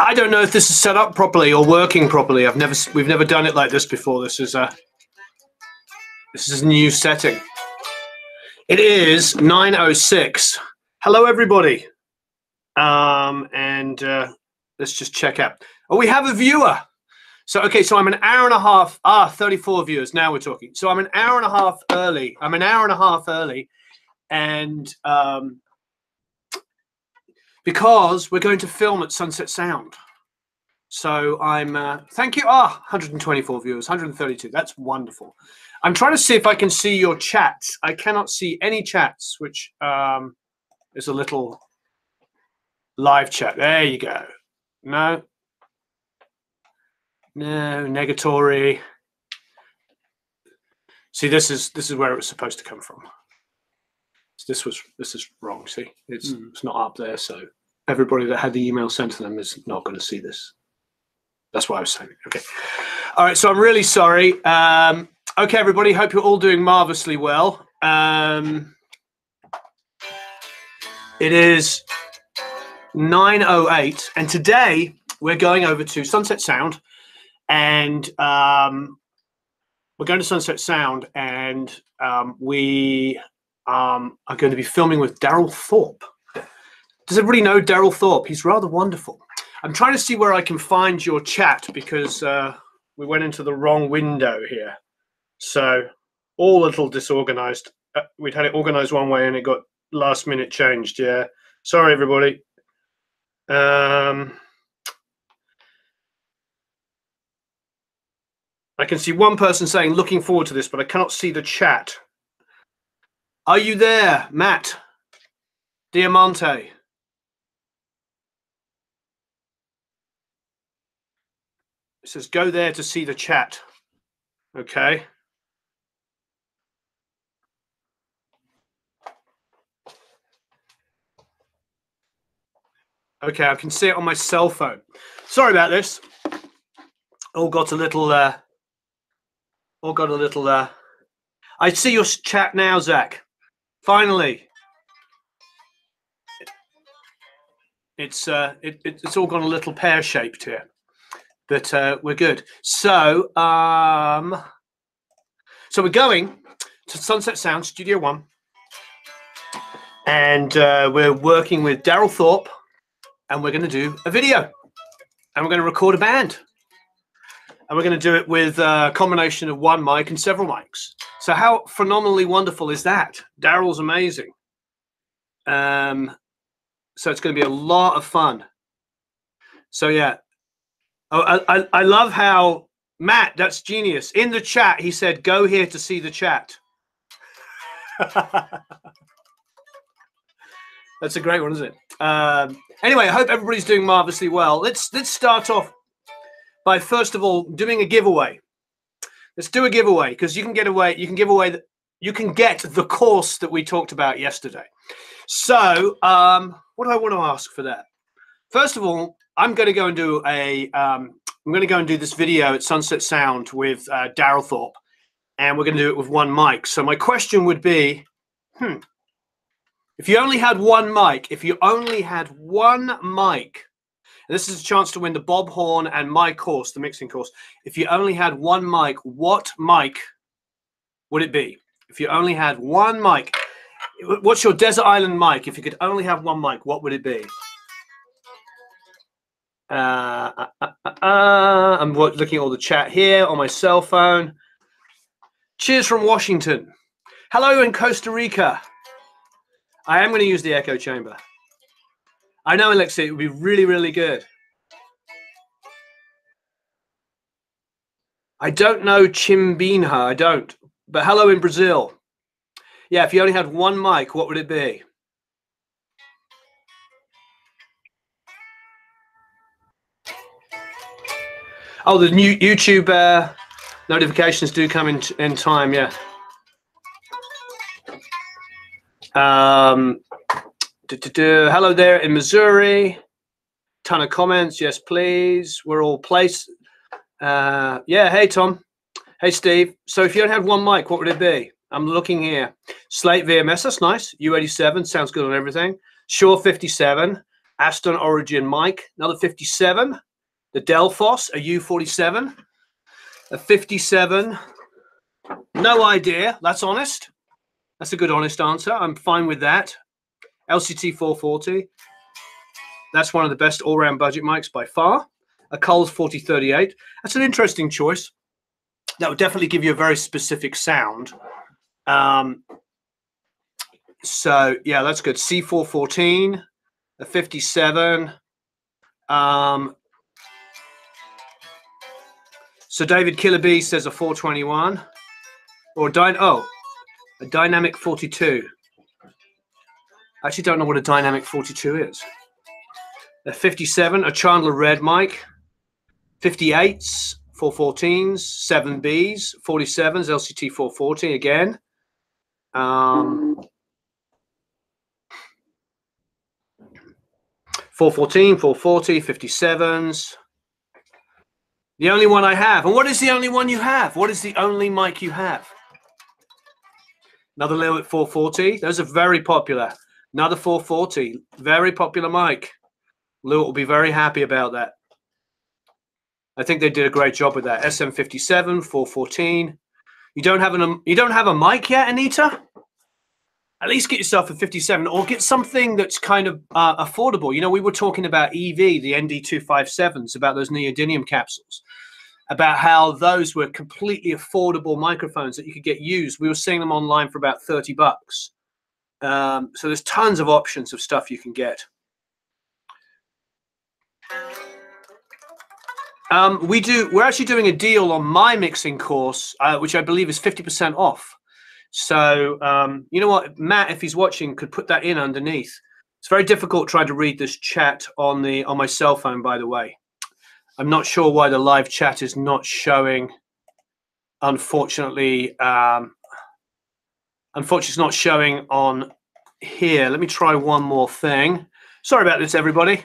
I don't know if this is set up properly or working properly. I've never we've never done it like this before. This is a this is a new setting. It is 9:06. Hello everybody. Um and uh let's just check out. Oh, we have a viewer. So okay, so I'm an hour and a half. Ah, 34 viewers. Now we're talking. So I'm an hour and a half early. I'm an hour and a half early, and um, because we're going to film at Sunset Sound. So I'm. Uh, thank you. Ah, 124 viewers, 132. That's wonderful. I'm trying to see if I can see your chats. I cannot see any chats, which um, is a little live chat. There you go. No, no, negatory. See, this is this is where it was supposed to come from. This was this is wrong. See, it's Hmm. it's not up there, so everybody that had the email sent to them is not going to see this. That's why I was saying. Okay. All right. So I'm really sorry. Um, okay, everybody. Hope you're all doing marvelously well. Um, it is 9:08, and today we're going over to Sunset Sound and um, we're going to Sunset Sound, and um, we um, are going to be filming with Darrell Thorp. Does everybody know Darrell Thorp? He's rather wonderful. I'm trying to see where I can find your chat because uh, we went into the wrong window here. So all a little disorganized. Uh, we'd had it organized one way and it got last minute changed. Yeah. Sorry, everybody. Um, I can see one person saying, looking forward to this, but I cannot see the chat. Are you there, Matt? Diamante? Says, go there to see the chat. Okay. Okay, I can see it on my cell phone. Sorry about this. All got a little uh, all got a little. Uh... I see your chat now, Zach. Finally, it's uh, it, it- it's all gone a little pear shaped here, but uh, we're good. So, um, so we're going to Sunset Sound Studio One, and uh, we're working with Darrell Thorp, and we're going to do a video, and we're going to record a band and we're going to do it with a combination of one mic and several mics. So how phenomenally wonderful is that? Darrell's amazing. Um, so it's going to be a lot of fun. So yeah, I, I I love how Matt, that's genius. In the chat, he said, "Go here to see the chat." that's a great one, isn't it? Um, anyway, I hope everybody's doing marvelously well. Let's let's start off by first of all doing a giveaway. Let's do a giveaway because you can get away. You can give away. The, you can get the course that we talked about yesterday. So, um, what do I want to ask for that? First of all, I'm going to go and do a. Um, I'm going to go and do this video at Sunset Sound with uh, Darrell Thorp, and we're going to do it with one mic. So my question would be, hmm, if you only had one mic, if you only had one mic, this is a chance to win the Bob Horn and my course, the mixing course. If you only had one mic, what mic would it be? If you only had one mic, what's your desert island mic? If you could only have one mic, what would it be? Uh, uh, uh, uh, uh, I'm looking at all the chat here on my cell phone. Cheers from Washington. Hello in Costa Rica. I am going to use the echo chamber. I know, Alexei, it would be really, really good. I don't know Chimbinha. I don't. But hello in Brazil. Yeah, if you only had one mic, what would it be? Oh, the new YouTube uh, notifications do come in in time. Yeah. Um, du- du- du. hello there in Missouri. Ton of comments. Yes, please. We're all placed. Uh, yeah. Hey, Tom. Hey, Steve. So if you only had one mic, what would it be? I'm looking here. Slate VMS. That's nice. U87 sounds good on everything. Shure 57. Aston Origin mic, another 57. The Delphos, a U47. A 57. No idea. That's honest. That's a good honest answer. I'm fine with that. LCT 440. That's one of the best all-round budget mics by far. A Coles 4038. That's an interesting choice. That would definitely give you a very specific sound. Um, so yeah, that's good. C414, a 57. Um, so David Killerby says a 421 or dy- oh, a dynamic 42. I actually don't know what a dynamic 42 is. A 57, a Chandler Red mic, 58s, 414s, 7Bs, 47s, LCT 440 again. Um, 414, 440, 57s. The only one I have. And what is the only one you have? What is the only mic you have? Another Lewitt 440. Those are very popular. Another 440. Very popular mic. Lewitt will be very happy about that. I think they did a great job with that. SM57, 414. You don't have an you don't have a mic yet, Anita? at least get yourself a 57 or get something that's kind of uh, affordable. You know, we were talking about EV, the ND257s, about those neodymium capsules, about how those were completely affordable microphones that you could get used. We were seeing them online for about 30 bucks. Um, so there's tons of options of stuff you can get. Um, we do. We're actually doing a deal on my mixing course, uh, which I believe is 50% off. So um, you know what, Matt, if he's watching, could put that in underneath. It's very difficult trying to read this chat on the on my cell phone. By the way, I'm not sure why the live chat is not showing. Unfortunately, um, unfortunately, it's not showing on here. Let me try one more thing. Sorry about this, everybody.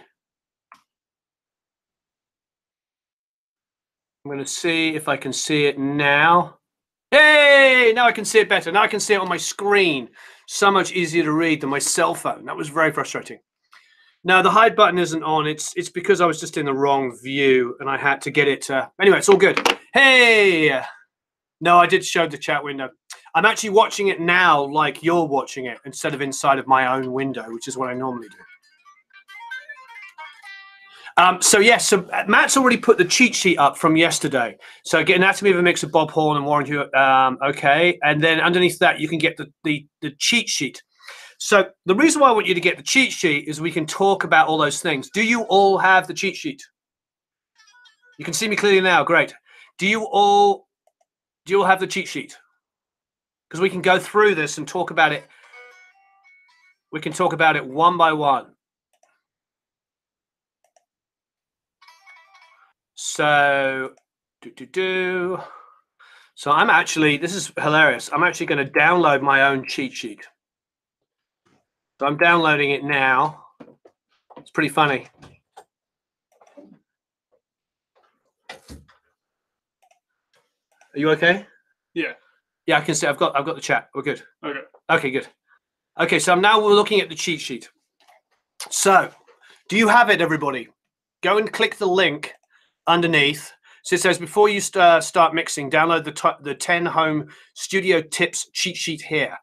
I'm going to see if I can see it now. Hey, now I can see it better. Now I can see it on my screen. So much easier to read than my cell phone. That was very frustrating. Now the hide button isn't on. It's it's because I was just in the wrong view and I had to get it. Anyway, it's all good. Hey, no, I did show the chat window. I'm actually watching it now, like you're watching it, instead of inside of my own window, which is what I normally do. Um, so yes, so uh, Matt's already put the cheat sheet up from yesterday. So get anatomy of a mix of Bob Horn and Warren Huart. Um, okay, and then underneath that you can get the, the the cheat sheet. So the reason why I want you to get the cheat sheet is we can talk about all those things. Do you all have the cheat sheet? You can see me clearly now. Great. Do you all do you all have the cheat sheet? Because we can go through this and talk about it. We can talk about it one by one. So, do do do. So I'm actually, this is hilarious. I'm actually going to download my own cheat sheet. So I'm downloading it now. It's pretty funny. Are you okay? Yeah. Yeah, I can see. I've got. I've got the chat. We're good. Okay. Okay, good. Okay, so I'm now we're looking at the cheat sheet. So, do you have it, everybody? Go and click the link underneath. So it says before you st- start mixing, download the t- the 10 home studio tips cheat sheet here.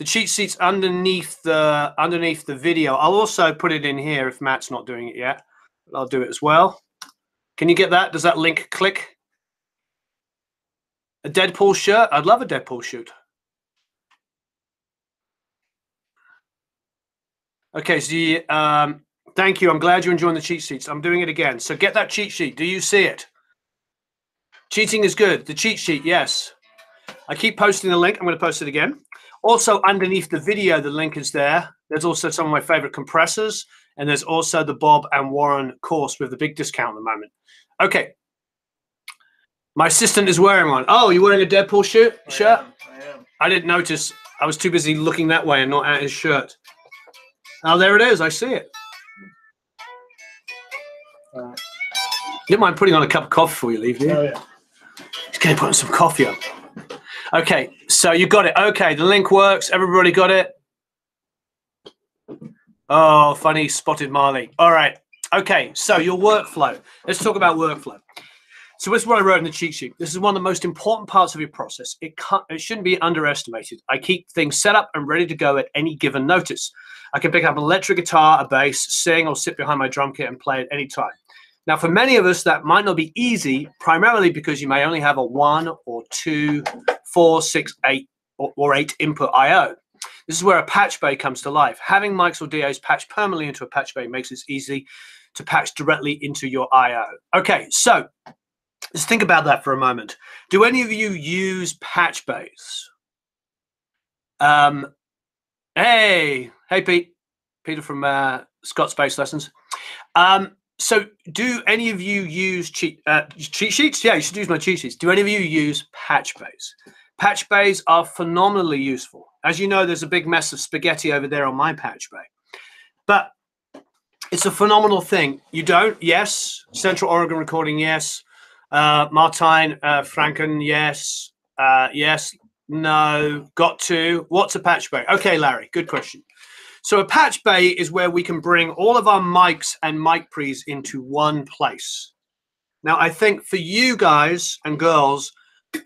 The cheat sheet's underneath the underneath the video. I'll also put it in here if Matt's not doing it yet. I'll do it as well. Can you get that? Does that link click? A Deadpool shirt? I'd love a Deadpool shirt. Okay, so you, um, Thank you. I'm glad you're enjoying the cheat sheets. I'm doing it again. So get that cheat sheet. Do you see it? Cheating is good. The cheat sheet, yes. I keep posting the link. I'm going to post it again. Also, underneath the video, the link is there. There's also some of my favorite compressors, and there's also the Bob and Warren course with the big discount at the moment. Okay. My assistant is wearing one. Oh, you're wearing a Deadpool shirt? I shirt? am, I am. I didn't notice. I was too busy looking that way and not at his shirt. Oh, there it is. I see it. Uh, You don't mind putting on a cup of coffee before you leave, do you? oh yeah. He's going to put some coffee on. Okay, so you got it. Okay, the link works. Everybody got it. Oh, funny spotted Marley. All right. Okay. So your workflow. Let's talk about workflow. So this is what I wrote in the cheat sheet. This is one of the most important parts of your process. It it shouldn't be underestimated. I keep things set up and ready to go at any given notice. I can pick up an electric guitar, a bass, sing, or sit behind my drum kit and play at any time. Now, for many of us, that might not be easy, primarily because you may only have a one or two, four, six, eight, or, eight input I/O. This is where a patch bay comes to life. Having mics or DAs patched permanently into a patch bay makes it easy to patch directly into your I/O. Okay, so Let's think about that for a moment. Do any of you use patch bays? Um, hey, hey, Pete, Peter from uh, Scott's Bass Lessons. Um, so, do any of you use cheat uh, cheat sheets? Yeah, you should use my cheat sheets. Do any of you use patch bays? Patch bays are phenomenally useful. As you know, there's a big mess of spaghetti over there on my patch bay, but it's a phenomenal thing. You don't? Yes. Central Oregon recording. Yes. Uh, Martine uh, Franken, yes. Uh, yes. No. Got to. What's a patch bay? Okay, Larry, good question. So a patch bay is where we can bring all of our mics and mic pre's into one place. Now, I think for you guys and girls,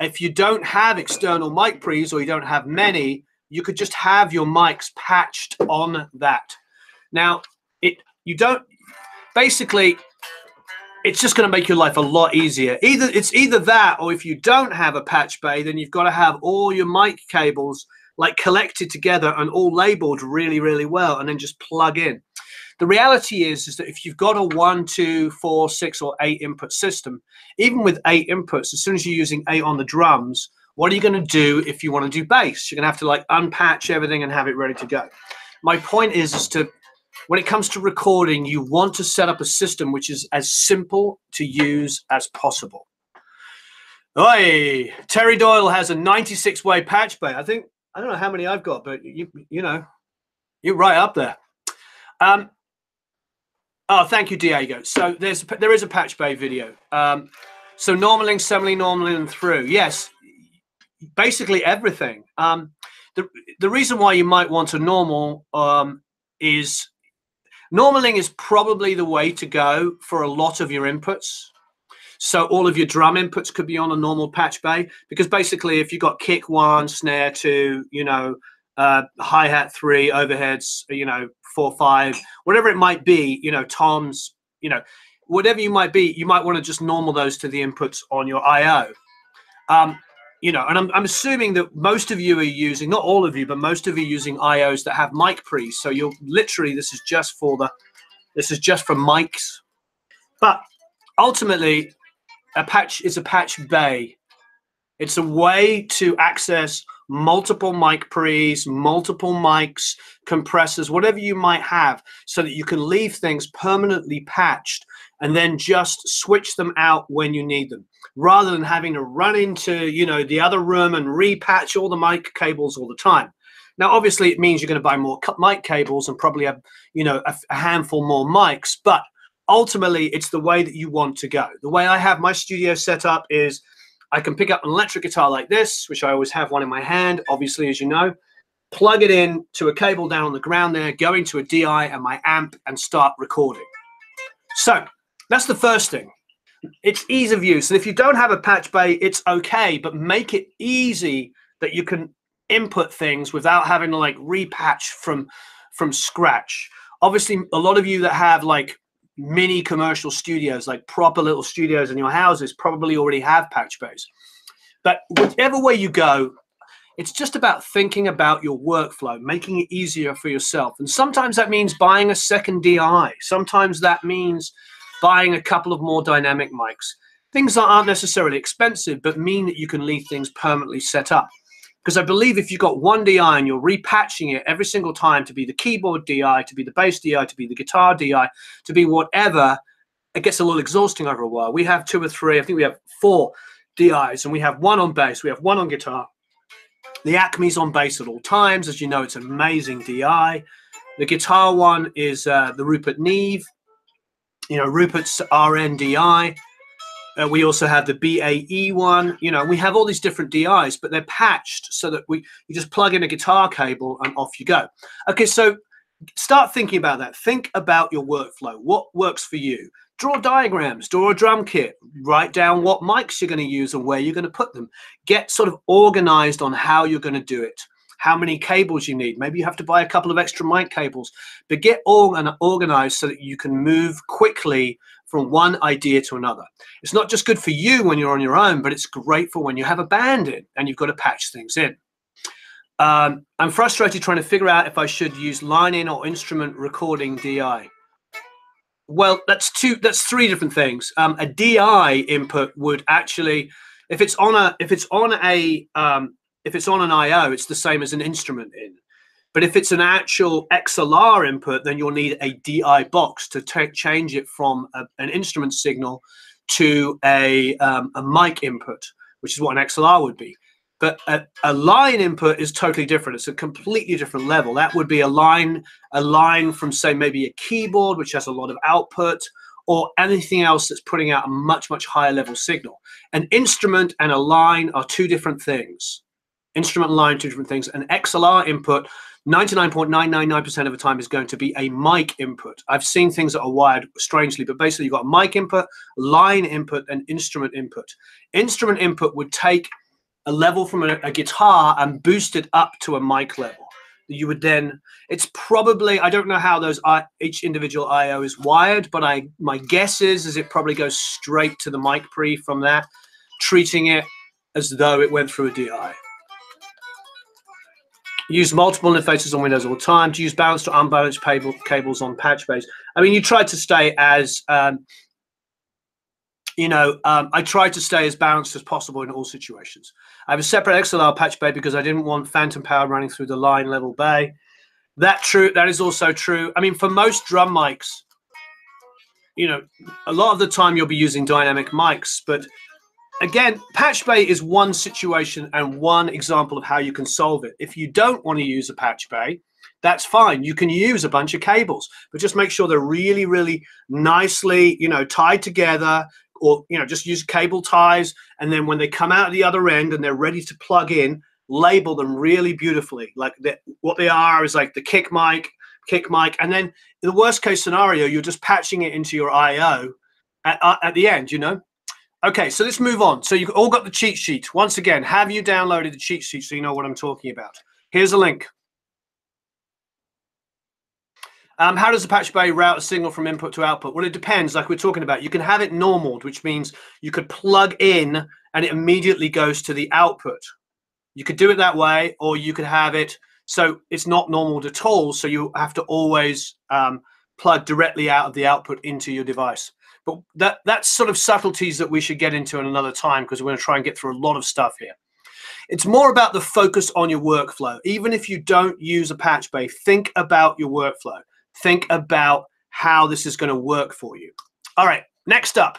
if you don't have external mic pre's or you don't have many, you could just have your mics patched on that. Now, it you don't basically it's just going to make your life a lot easier. Either it's either that, or if you don't have a patch bay, then you've got to have all your mic cables like collected together and all labeled really, really well, and then just plug in. The reality is, is that if you've got a one, two, four, six, or eight input system, even with eight inputs, as soon as you're using eight on the drums, what are you going to do if you want to do bass? You're going to have to like unpatch everything and have it ready to go. My point is, is to when it comes to recording, you want to set up a system which is as simple to use as possible. Oi, Terry Doyle has a 96 way patch bay. I think, I don't know how many I've got, but you, you know, you're right up there. Um, oh, thank you, Diego. So there's, there is a patch bay video. Um, so normaling, semi normaling through. Yes, basically everything. Um, the, the reason why you might want a normal um, is Normaling is probably the way to go for a lot of your inputs. So all of your drum inputs could be on a normal patch bay because basically if you've got kick one, snare two, you know, uh, hi-hat three, overheads, you know, four, five, whatever it might be, you know, toms, you know, whatever you might be, you might want to just normal those to the inputs on your I.O. Um, you know, and I'm, I'm assuming that most of you are using, not all of you, but most of you using IOs that have mic pre's. So you're literally, this is just for the, this is just for mics. But ultimately, a patch is a patch bay. It's a way to access multiple mic pre's, multiple mics, compressors, whatever you might have, so that you can leave things permanently patched and then just switch them out when you need them rather than having to run into you know the other room and repatch all the mic cables all the time now obviously it means you're going to buy more mic cables and probably have you know a, a handful more mics but ultimately it's the way that you want to go the way i have my studio set up is i can pick up an electric guitar like this which i always have one in my hand obviously as you know plug it in to a cable down on the ground there go into a di and my amp and start recording so that's the first thing it's ease of use. And if you don't have a patch bay, it's okay, but make it easy that you can input things without having to like repatch from from scratch. Obviously, a lot of you that have like mini commercial studios, like proper little studios in your houses, probably already have patch bays. But whichever way you go, it's just about thinking about your workflow, making it easier for yourself. And sometimes that means buying a second DI. Sometimes that means buying a couple of more dynamic mics. Things that aren't necessarily expensive, but mean that you can leave things permanently set up. Because I believe if you've got one DI and you're repatching it every single time to be the keyboard DI, to be the bass DI, to be the guitar DI, to be whatever, it gets a little exhausting over a while. We have two or three, I think we have four DIs, and we have one on bass, we have one on guitar. The Acme's on bass at all times. As you know, it's an amazing DI. The guitar one is uh, the Rupert Neve you know, Rupert's RNDI. Uh, we also have the BAE one. You know, we have all these different DIs, but they're patched so that we you just plug in a guitar cable and off you go. Okay, so start thinking about that. Think about your workflow. What works for you? Draw diagrams, draw a drum kit, write down what mics you're going to use and where you're going to put them. Get sort of organized on how you're going to do it, how many cables you need. Maybe you have to buy a couple of extra mic cables, but get all and organized so that you can move quickly from one idea to another. It's not just good for you when you're on your own, but it's great for when you have a band in and you've got to patch things in. Um, I'm frustrated trying to figure out if I should use line in or instrument recording DI. Well, that's two. That's three different things. Um, a DI input would actually, if it's on a, if it's on a, um, if it's on an IO, it's the same as an instrument in. But if it's an actual XLR input, then you'll need a DI box to change it from a, an instrument signal to a, um, a mic input, which is what an XLR would be. But a, a, line input is totally different. It's a completely different level. That would be a line, a line from say maybe a keyboard, which has a lot of output, or anything else that's putting out a much, much higher level signal. An instrument and a line are two different things. Instrument and line, two different things. An XLR input, 99.999% of the time is going to be a mic input. I've seen things that are wired strangely, but basically you've got mic input, line input, and instrument input. Instrument input would take a level from a, a guitar and boost it up to a mic level. You would then, it's probably, I don't know how those, each individual IO is wired, but I, my guess is, is it probably goes straight to the mic pre from that, treating it as though it went through a DI. Use multiple interfaces on Windows all the time. To use balanced or unbalanced cables on patch bays. I mean, you try to stay as um, you know, um, I try to stay as balanced as possible in all situations. I have a separate XLR patch bay because I didn't want phantom power running through the line level bay. That true. That is also true. I mean, for most drum mics, you know, a lot of the time you'll be using dynamic mics, but again, patch bay is one situation and one example of how you can solve it. If you don't want to use a patch bay, that's fine. You can use a bunch of cables, but just make sure they're really, really nicely, you know, tied together or you know just use cable ties and then when they come out the other end and they're ready to plug in label them really beautifully like what they are is like the kick mic kick mic and then in the worst case scenario you're just patching it into your io at, uh, at the end you know okay so let's move on so you've all got the cheat sheet once again have you downloaded the cheat sheet so you know what i'm talking about here's a link um, how does patch bay route a signal from input to output? Well, it depends. Like we're talking about, you can have it normaled, which means you could plug in and it immediately goes to the output. You could do it that way, or you could have it so it's not normaled at all. So you have to always um, plug directly out of the output into your device. But that that's sort of subtleties that we should get into in another time because we're going to try and get through a lot of stuff here. It's more about the focus on your workflow. Even if you don't use a patch bay, think about your workflow think about how this is going to work for you. All right, next up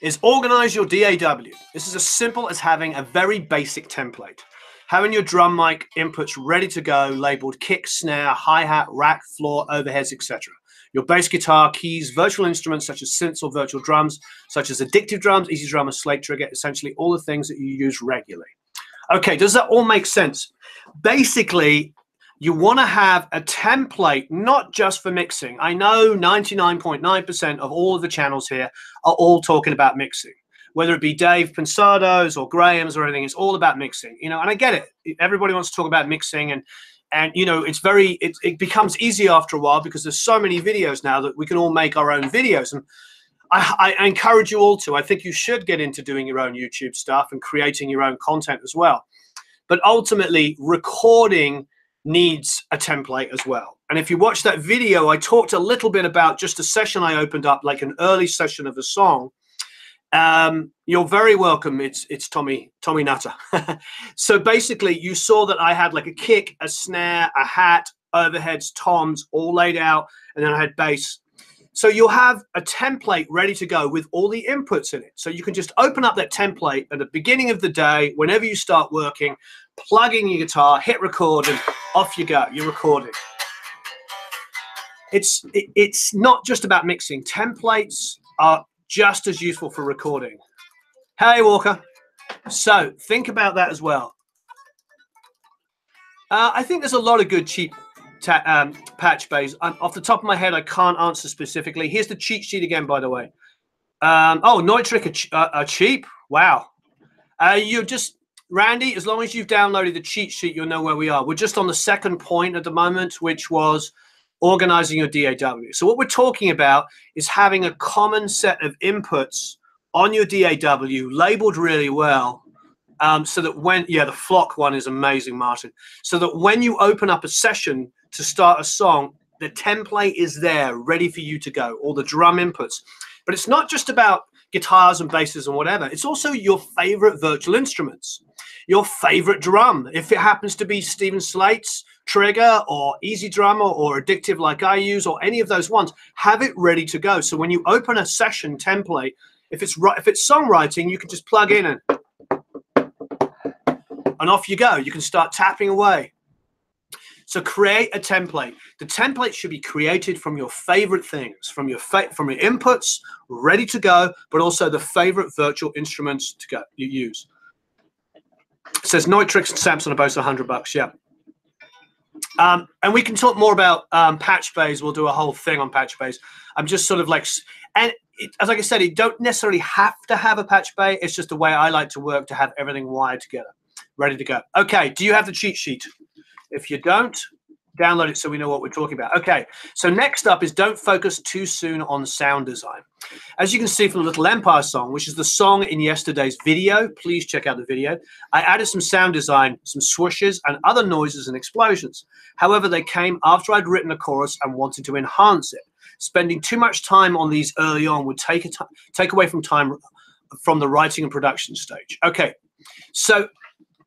is organize your DAW. This is as simple as having a very basic template. Having your drum mic inputs ready to go, labeled kick, snare, hi-hat, rack, floor, overheads, etc. Your bass guitar, keys, virtual instruments such as synths or virtual drums, such as addictive drums, EZdrummer, slate trigger, essentially all the things that you use regularly. Okay, does that all make sense? Basically, you want to have a template, not just for mixing. I know 99.9% of all of the channels here are all talking about mixing, whether it be Dave Pensado's or Graham's or anything. It's all about mixing, you know, and I get it. Everybody wants to talk about mixing and, and you know, it's very, it, it becomes easy after a while because there's so many videos now that we can all make our own videos. And I, I encourage you all to. I think you should get into doing your own YouTube stuff and creating your own content as well. But ultimately, recording needs a template as well. And if you watch that video, I talked a little bit about just a session I opened up, like an early session of a song. Um, you're very welcome. It's it's Tommy Tommy Nutter. so basically, you saw that I had like a kick, a snare, a hat, overheads, toms, all laid out, and then I had bass. So you'll have a template ready to go with all the inputs in it. So you can just open up that template at the beginning of the day, whenever you start working, plug in your guitar, hit record, and off you go. You're recording. It's it, it's not just about mixing. Templates are just as useful for recording. Hey, Walker. So think about that as well. Uh, I think there's a lot of good cheap um, patch bays. Um, off the top of my head, I can't answer specifically. Here's the cheat sheet again, by the way. Um, oh, Neutrik are, ch- uh, are cheap. Wow. Uh, you're just Randy. As long as you've downloaded the cheat sheet, you'll know where we are. We're just on the second point at the moment, which was organizing your DAW. So what we're talking about is having a common set of inputs on your DAW labeled really well um, so that when yeah the flock one is amazing martin. So that when you open up a session to start a song the template is there ready for you to go all the drum inputs. But it's not just about guitars and basses and whatever. It's also your favorite virtual instruments your favorite drum. If it happens to be Steven Slate's trigger or EZdrummer or addictive like i use or any of those ones have it ready to go so when you open a session template if it's if it's songwriting you can just plug in and and off you go. You can start tapping away. So create a template. The template should be created from your favorite things, from your fa- from your inputs, ready to go, but also the favorite virtual instruments to go you use. It says Neutrik and Samson are both 100 bucks. Yeah. Um, and we can talk more about um, patch bays. We'll do a whole thing on patch bays. I'm just sort of like, and it, as like I said, you don't necessarily have to have a patch bay. It's just the way I like to work to have everything wired together ready to go. Okay, do you have the cheat sheet? If you don't, download it so we know what we're talking about. Okay, so next up is don't focus too soon on sound design. As you can see from the Little Empire song, which is the song in yesterday's video, please check out the video. I added some sound design, some swooshes, and other noises and explosions. However, they came after I'd written a chorus and wanted to enhance it. Spending too much time on these early on would take a t- take away from time from the writing and production stage. Okay, so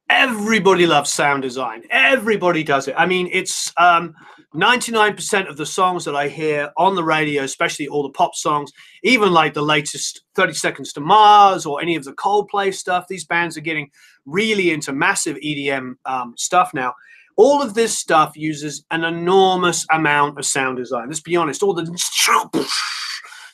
everybody loves sound design. Everybody does it. I mean it's um, 99% of the songs that i hear on the radio especially all the pop songs even like the latest 30 seconds to mars or any of the coldplay stuff these bands are getting really into massive edm um, stuff now. All of this stuff uses an enormous amount of sound design. Let's be honest. All the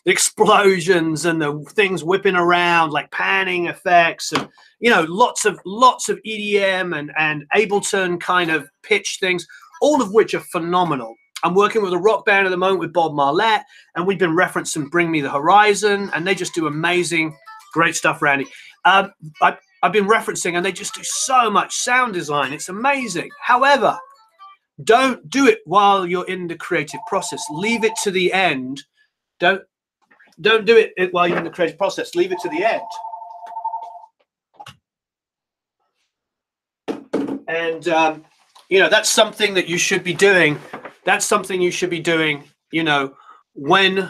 the explosions and the things whipping around like panning effects and you know lots of lots of edm and and ableton kind of pitch things all of which are phenomenal. I'm working with a rock band at the moment with bob marlette and we've been referencing bring me the horizon and they just do amazing great stuff randy um, I, i've been referencing and they just do so much sound design. It's amazing. However don't do it while you're in the creative process. Leave it to the end. Don't don't do it while you're in the creative process. Leave it to the end. And um, you know that's something that you should be doing. That's something you should be doing. You know when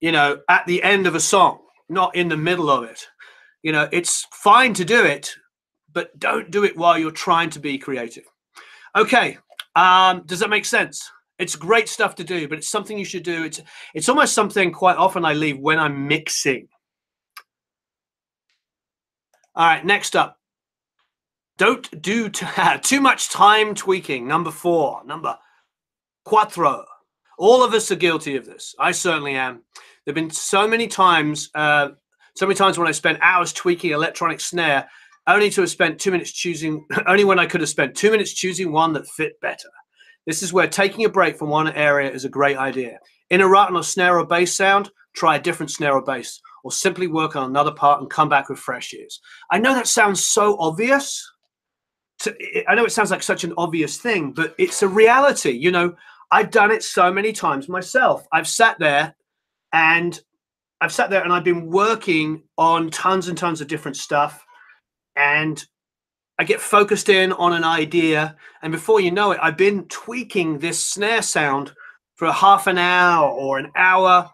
you know at the end of a song, not in the middle of it. You know it's fine to do it, but don't do it while you're trying to be creative. Okay, um, does that make sense? It's great stuff to do, but it's something you should do. It's it's almost something quite often I leave when I'm mixing. All right, next up. Don't do too much time tweaking. Number four. Number cuatro. All of us are guilty of this. I certainly am. There have been so many times, uh, so many times when I spent hours tweaking electronic snare, only to have spent two minutes choosing, only when I could have spent two minutes choosing one that fit better. This is where taking a break from one area is a great idea. In a rut on a snare or bass sound, try a different snare or bass, or simply work on another part and come back with fresh ears. I know that sounds so obvious. To, I know it sounds like such an obvious thing, but it's a reality. You know, I've done it so many times myself. I've sat there and I've sat there and I've been working on tons and tons of different stuff. And I get focused in on an idea, and before you know it, I've been tweaking this snare sound for a half an hour or an hour,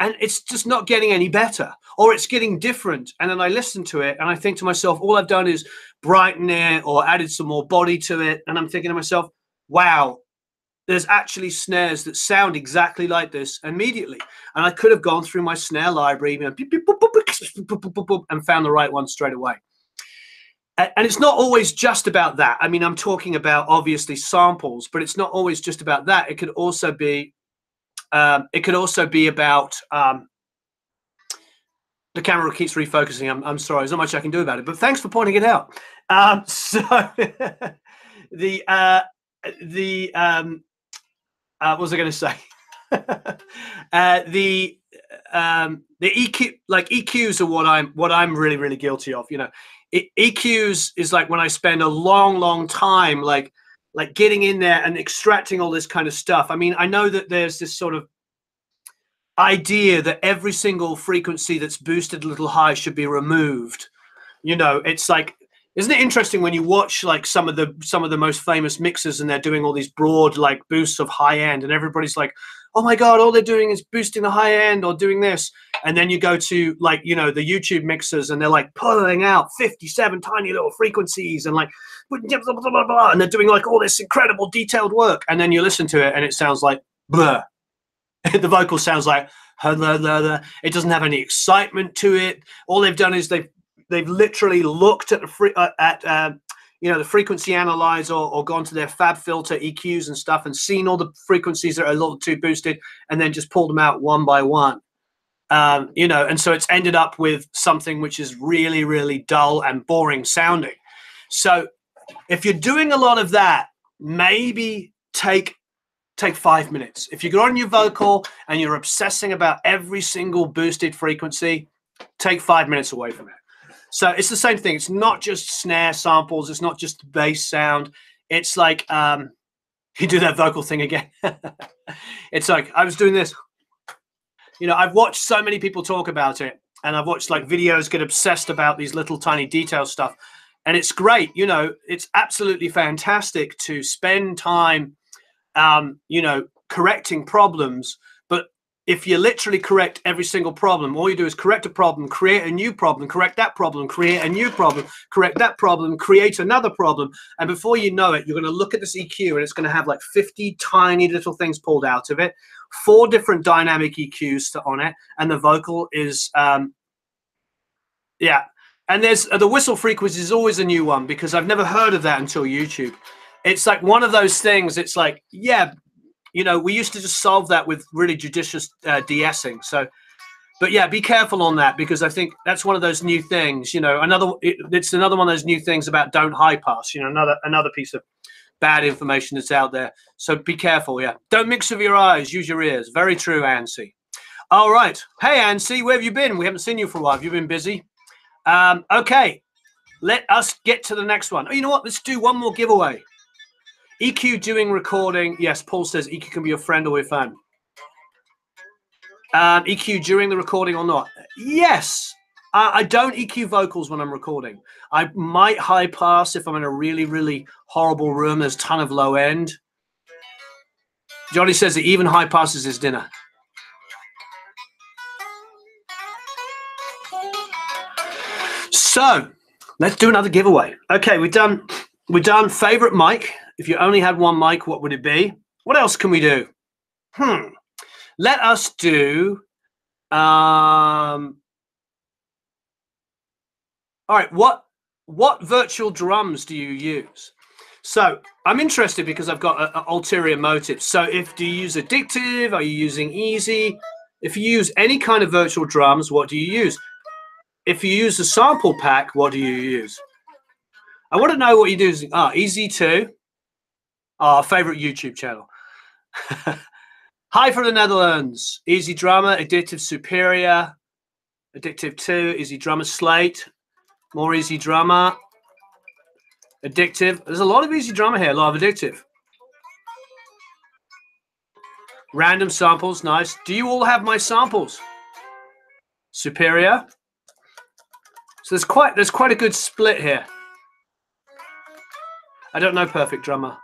and it's just not getting any better, or it's getting different. And then I listen to it, and I think to myself, all I've done is brighten it or added some more body to it, and I'm thinking to myself, wow, there's actually snares that sound exactly like this immediately. And I could have gone through my snare library and found the right one straight away and it's not always just about that. I mean, I'm talking about obviously samples, but it's not always just about that. It could also be, um, it could also be about um, the camera keeps refocusing. I'm, I'm sorry, there's not much I can do about it, but thanks for pointing it out. Um, so the uh, the um, uh, what was I going to say? uh, the um, the EQ like EQs are what I'm what I'm really really guilty of. You know, it, EQs is like when I spend a long long time like like getting in there and extracting all this kind of stuff. I mean, I know that there's this sort of idea that every single frequency that's boosted a little high should be removed. You know, it's like isn't it interesting when you watch like some of the some of the most famous mixers and they're doing all these broad like boosts of high end and everybody's like oh my god all they're doing is boosting the high end or doing this. And then you go to like you know the youtube mixers and they're like pulling out 57 tiny little frequencies and like blah, blah, blah, and they're doing like all this incredible detailed work. And then you listen to it and it sounds like blah the vocal sounds like it doesn't have any excitement to it. All they've done is they've they've literally looked at the free, uh, at uh, you know the frequency analyzer or, gone to their fab filter EQs and stuff and seen all the frequencies that are a little too boosted and then just pulled them out one by one. Um, you know, and so it's ended up with something which is really, really dull and boring sounding. So if you're doing a lot of that, maybe take take five minutes. If you go on your vocal and you're obsessing about every single boosted frequency, take five minutes away from it. So it's the same thing. It's not just snare samples. It's not just bass sound. It's like um, you do that vocal thing again. it's like I was doing this. You know, I've watched so many people talk about it, and I've watched like videos get obsessed about these little tiny detail stuff, and it's great. You know, it's absolutely fantastic to spend time, um, you know, correcting problems if you literally correct every single problem, all you do is correct a problem, create a new problem, correct that problem, create a new problem, correct that problem, create another problem. And before you know it, you're going to look at this EQ and it's going to have like 50 tiny little things pulled out of it, four different dynamic EQs to, on it. And the vocal is, um, yeah. And there's uh, the whistle frequency is always a new one because I've never heard of that until YouTube. It's like one of those things. It's like, yeah, you know, we used to just solve that with really judicious uh, de-essing. So, but yeah, be careful on that because I think that's one of those new things. You know, another it, it's another one of those new things about don't high pass. You know, another another piece of bad information that's out there. So be careful. Yeah, don't mix with your eyes. Use your ears. Very true, Ansi. All right. Hey, Ansi, where have you been? We haven't seen you for a while. Have you been busy? Um, okay. Let us get to the next one. Oh, you know what? Let's do one more giveaway. EQ doing recording. Yes, Paul says EQ can be your friend or your fan. Um, EQ during the recording or not? Yes. Uh, I don't EQ vocals when I'm recording. I might high pass if I'm in a really, really horrible room. There's a ton of low end. Johnny says that even high passes his dinner. So let's do another giveaway. Okay, we've done we've done favorite mic. If you only had one mic, what would it be? What else can we do? Hmm. Let us do. Um, all right. What what virtual drums do you use? So I'm interested because I've got ulterior motive. So if do you use addictive? Are you using easy? If you use any kind of virtual drums, what do you use? If you use a sample pack, what do you use? I want to know what you're using. Ah, easy too. Our favorite YouTube channel. Hi from the Netherlands. Easy Drummer, Addictive Superior, Addictive 2, Easy Drummer Slate, more Easy Drummer, Addictive. There's a lot of Easy Drummer here, a lot of Addictive. Random samples, nice. Do you all have my samples? Superior. So there's quite there's quite a good split here. I don't know Perfect Drummer.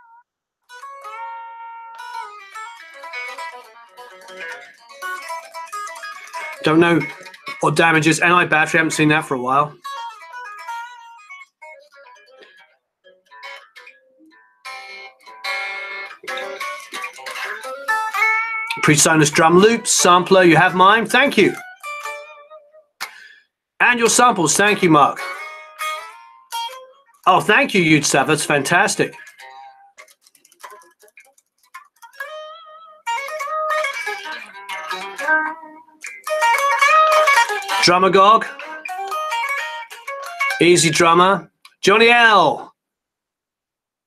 Don't know what damages. NI battery, haven't seen that for a while. PreSonus drum loop sampler, you have mine. Thank you. And your samples. Thank you, Mark. Oh, thank you, Yudsav. That's fantastic. Drumagog. Easy drummer. Johnny L.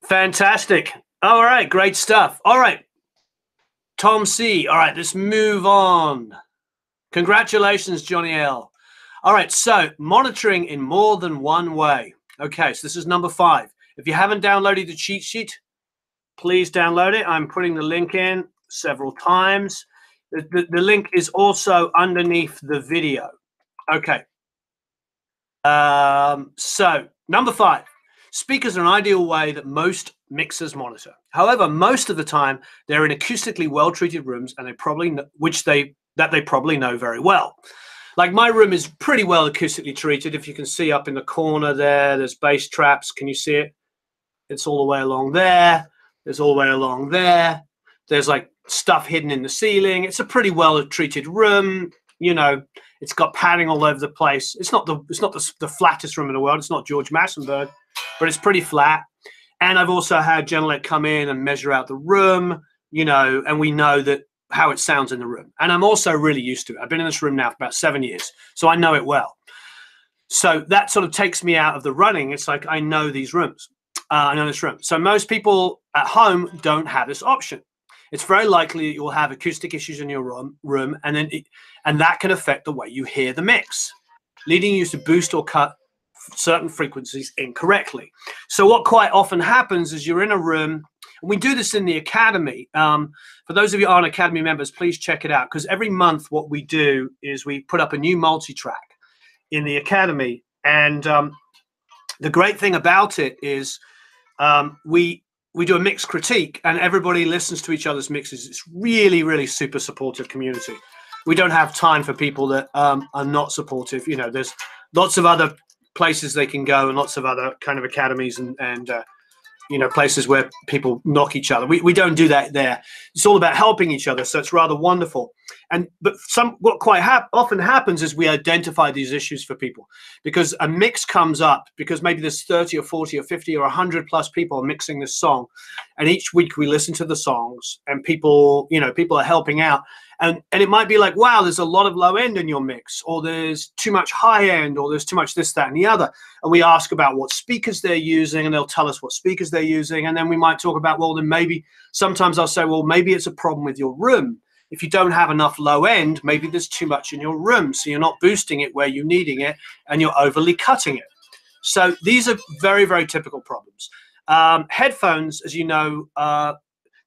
Fantastic. All right, great stuff. All right, Tom C. All right, let's move on. Congratulations, Johnny L. All right, so monitoring in more than one way. Okay, so this is number five. If you haven't downloaded the cheat sheet, please download it. I'm putting the link in several times. The, the, the link is also underneath the video. Okay. Um, so, number five speakers are an ideal way that most mixers monitor. However, most of the time they're in acoustically well treated rooms and they probably, know, which they, that they probably know very well. Like my room is pretty well acoustically treated. If you can see up in the corner there, there's bass traps. Can you see it? It's all the way along there. There's all the way along there. There's like stuff hidden in the ceiling. It's a pretty well treated room. You know, it's got padding all over the place. It's not the it's not the, the flattest room in the world. It's not George Massenburg, but it's pretty flat. And I've also had Genelec come in and measure out the room. You know, and we know that how it sounds in the room. And I'm also really used to it. I've been in this room now for about seven years, so I know it well. So that sort of takes me out of the running. It's like I know these rooms. Uh, I know this room. So most people at home don't have this option. It's very likely that you'll have acoustic issues in your room, room and then it, and that can affect the way you hear the mix, leading you to boost or cut certain frequencies incorrectly. So what quite often happens is you're in a room and we do this in the academy. Um, for those of you aren't academy members, please check it out because every month what we do is we put up a new multi-track in the academy, and um, the great thing about it is um, we we do a mix critique, and everybody listens to each other's mixes. It's really, really super supportive community. We don't have time for people that um, are not supportive. You know, there's lots of other places they can go and lots of other kind of academies and and uh, you know places where people knock each other. We, we don't do that there. It's all about helping each other so it's rather wonderful. And but some what quite hap- often happens is we identify these issues for people because a mix comes up because maybe there's 30 or 40 or 50 or 100 plus people mixing this song and each week we listen to the songs and people you know people are helping out and and it might be like wow there's a lot of low end in your mix or there's too much high end or there's too much this that and the other. And we ask about what speakers they're using and they'll tell us what speakers they're using. And then we might talk about well then maybe sometimes i'll say well maybe it's a problem with your room. If you don't have enough low end maybe there's too much in your room so you're not boosting it where you're needing it and you're overly cutting it. So these are very very typical problems. Um, headphones as you know uh,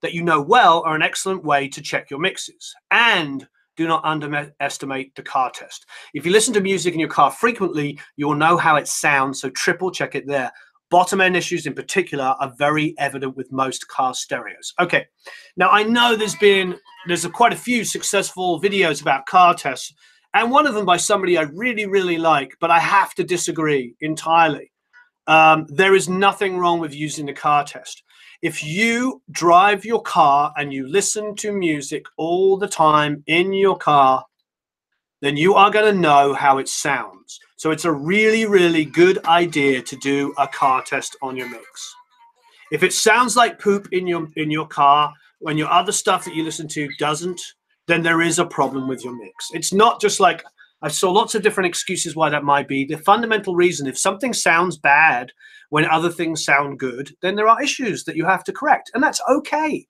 that you know well are an excellent way to check your mixes. And do not underestimate the car test. If you listen to music in your car frequently, you will know how it sounds, so triple check it there. Bottom end issues in particular are very evident with most car stereos. Okay, now I know there's been there's a, quite a few successful videos about car tests, and one of them by somebody I really really like, but I have to disagree entirely. Um, there is nothing wrong with using the car test if you drive your car and you listen to music all the time in your car, then you are going to know how it sounds. So it's a really, really good idea to do a car test on your mix. If it sounds like poop in your in your car when your other stuff that you listen to doesn't, then there is a problem with your mix. It's not just like I saw lots of different excuses why that might be. The fundamental reason, if something sounds bad when other things sound good, then there are issues that you have to correct, and that's okay.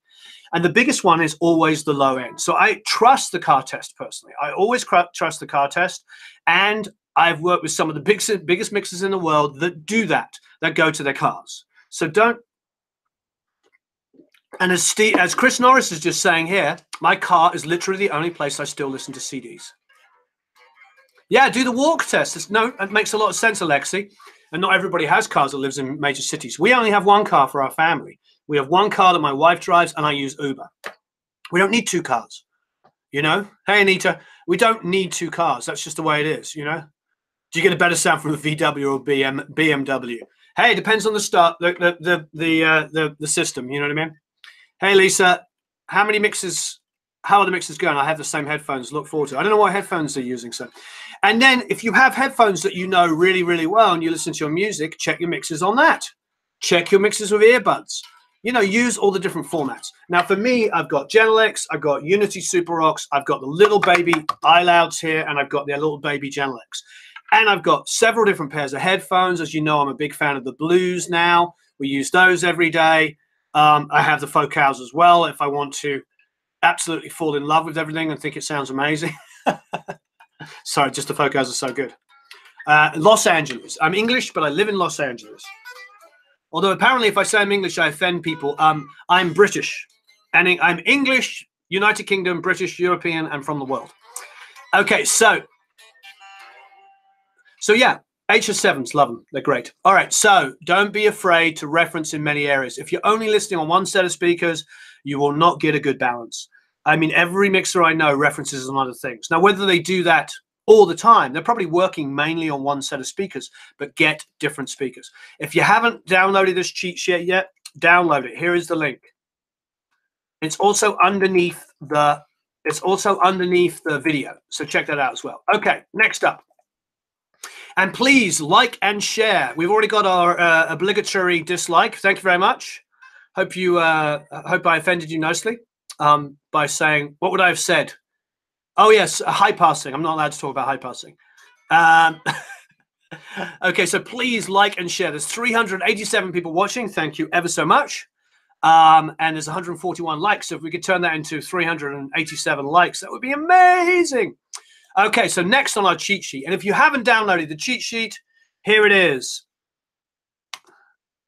And the biggest one is always the low end. So I trust the car test personally. I always trust the car test, and I've worked with some of the biggest biggest mixers in the world that do that, that go to their cars. So don't. And as Steve, as Chris Norris is just saying here, my car is literally the only place I still listen to CDs. Yeah, do the walk test. It's, no, it makes a lot of sense, Alexi. And not everybody has cars that lives in major cities. We only have one car for our family. We have one car that my wife drives, and I use Uber. We don't need two cars. You know, hey Anita, we don't need two cars. That's just the way it is. You know, do you get a better sound from a VW or BM, BMW? Hey, it depends on the start, the the the the, uh, the the system. You know what I mean? Hey Lisa, how many mixes? How are the mixes going? I have the same headphones. Look forward to. It. I don't know what headphones they're using. So, and then if you have headphones that you know really, really well and you listen to your music, check your mixes on that. Check your mixes with earbuds. You know, use all the different formats. Now, for me, I've got Genelecs, I've got Unity Super Rocks, I've got the little baby iLouds here, and I've got the little baby Genelecs. And I've got several different pairs of headphones. As you know, I'm a big fan of the Blues now. We use those every day. Um, I have the focals as well if I want to absolutely fall in love with everything and think it sounds amazing. Sorry, just the focals are so good. Uh, Los Angeles. I'm English, but I live in Los Angeles. Although apparently, if I say I'm English, I offend people. Um, I'm British, and I'm English, United Kingdom, British, European, and from the world. Okay, so so yeah, HS7s, love them. They're great. All right, so don't be afraid to reference in many areas. If you're only listening on one set of speakers, you will not get a good balance. I mean, every mixer I know references on other things. Now, whether they do that all the time, they're probably working mainly on one set of speakers, but get different speakers. If you haven't downloaded this cheat sheet yet, download it. Here is the link. It's also underneath the it's also underneath the video. So check that out as well. Okay, next up. And please like and share. We've already got our uh, obligatory dislike. Thank you very much. Hope you uh, hope I offended you nicely um, by saying what would I have said? Oh yes, high passing. I'm not allowed to talk about high passing. Um, okay, so please like and share. There's 387 people watching. Thank you ever so much. Um, and there's 141 likes. So if we could turn that into 387 likes, that would be amazing. Okay, so next on our cheat sheet, and if you haven't downloaded the cheat sheet, here it is.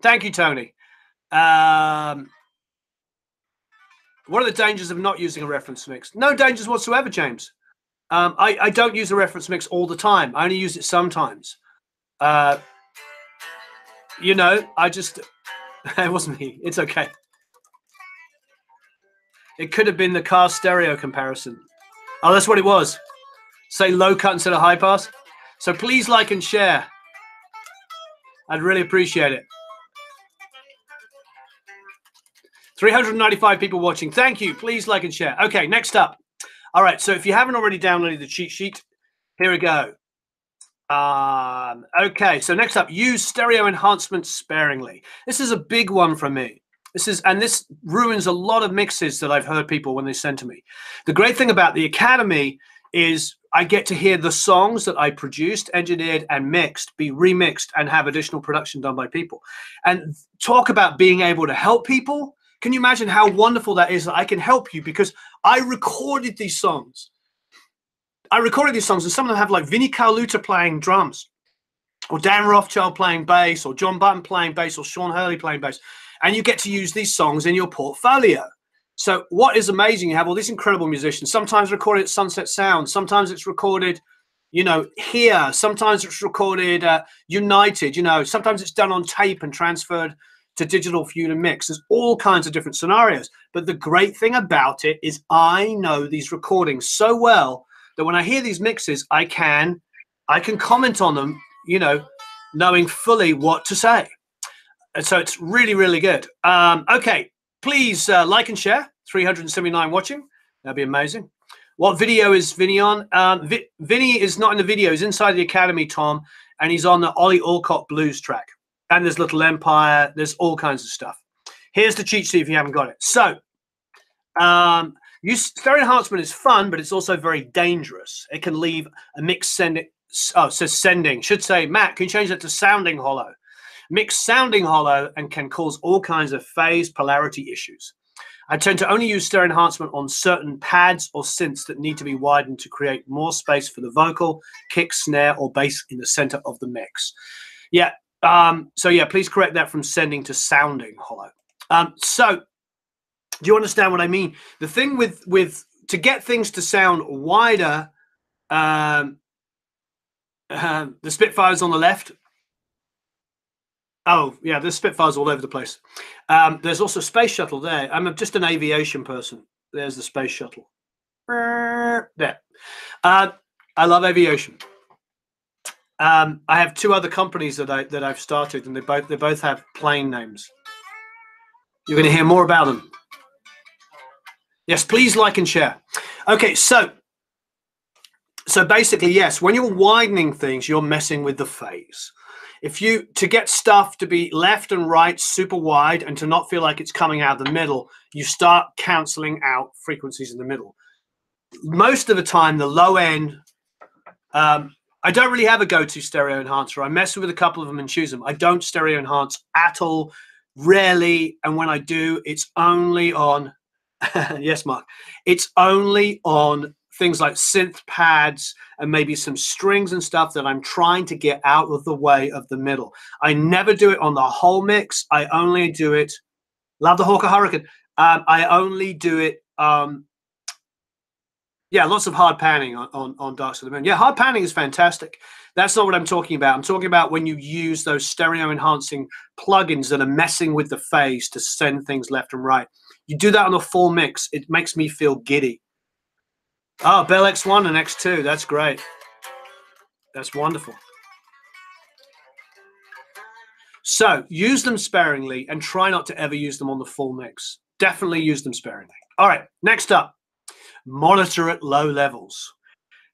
Thank you, Tony. Um, what are the dangers of not using a reference mix? No dangers whatsoever, James. Um, I, I, don't use a reference mix all the time. I only use it sometimes. Uh, you know, I just, it wasn't me. It's okay. It could have been the car stereo comparison. Oh, that's what it was. Say low cut instead of high pass. So please like and share. I'd really appreciate it. 395 people watching. Thank you. Please like and share. Okay, next up. All right, so if you haven't already downloaded the cheat sheet, here we go. Um, okay, so next up, use stereo enhancement sparingly. This is a big one for me. This is, and this ruins a lot of mixes that I've heard people when they send to me. The great thing about the Academy is I get to hear the songs that I produced, engineered, and mixed be remixed and have additional production done by people. And talk about being able to help people. Can you imagine how wonderful that is that I can help you because I recorded these songs. I recorded these songs, and some of them have like Vinnie Colaiuta playing drums, or Dan Rothchild playing bass, or John Button playing bass, or Sean Hurley playing bass. And you get to use these songs in your portfolio. So what is amazing, you have all these incredible musicians, sometimes recorded at Sunset Sound, sometimes it's recorded, you know, here, sometimes it's recorded at United, you know, sometimes it's done on tape and transferred to digital you to mix. There's all kinds of different scenarios. But the great thing about it is I know these recordings so well that when I hear these mixes, I can I can comment on them, you know, knowing fully what to say. And so it's really, really good. Um, okay, please uh, like and share. 379 watching. That'd be amazing. What video is Vinny on? Um, Vi- Vinny is not in the video. He's inside the academy, Tom, and he's on the Ollie Olcott blues track. And there's Little Empire. There's all kinds of stuff. Here's the cheat sheet if you haven't got it. So, um, use stereo enhancement is fun, but it's also very dangerous. It can leave a mix sending. Oh, says sending. Should say, Matt, can you change that to sounding hollow? Mix sounding hollow and can cause all kinds of phase polarity issues. I tend to only use stereo enhancement on certain pads or synths that need to be widened to create more space for the vocal, kick, snare, or bass in the center of the mix. Yeah. Um, so yeah, please correct that from sending to sounding hollow. Um, so do you understand what I mean? The thing with with to get things to sound wider, um, uh, the Spitfires on the left Oh, yeah, there's Spitfires all over the place. Um, there's also a Space Shuttle there. I'm just an aviation person. There's the Space Shuttle. There. Uh, I love aviation. Um, I have two other companies that I that I've started, and they both they both have plane names. You're going to hear more about them. Yes, please like and share. Okay, so so basically, yes, when you're widening things, you're messing with the phase if you to get stuff to be left and right super wide and to not feel like it's coming out of the middle you start canceling out frequencies in the middle most of the time the low end um, i don't really have a go-to stereo enhancer i mess with a couple of them and choose them i don't stereo enhance at all rarely, and when I do, it's only on. yes, Mark. It's only on things like synth pads and maybe some strings and stuff that I'm trying to get out of the way of the middle. I never do it on the whole mix. I only do it. Love the Hawker Hurricane. Um, I only do it. Um, yeah, lots of hard panning on, on, on Dark Side of the Moon. Yeah, hard panning is fantastic. That's not what I'm talking about. I'm talking about when you use those stereo enhancing plugins that are messing with the phase to send things left and right. You do that on a full mix, it makes me feel giddy. Oh, Bell X1 and X2. That's great. That's wonderful. So use them sparingly and try not to ever use them on the full mix. Definitely use them sparingly. All right, next up, monitor at low levels.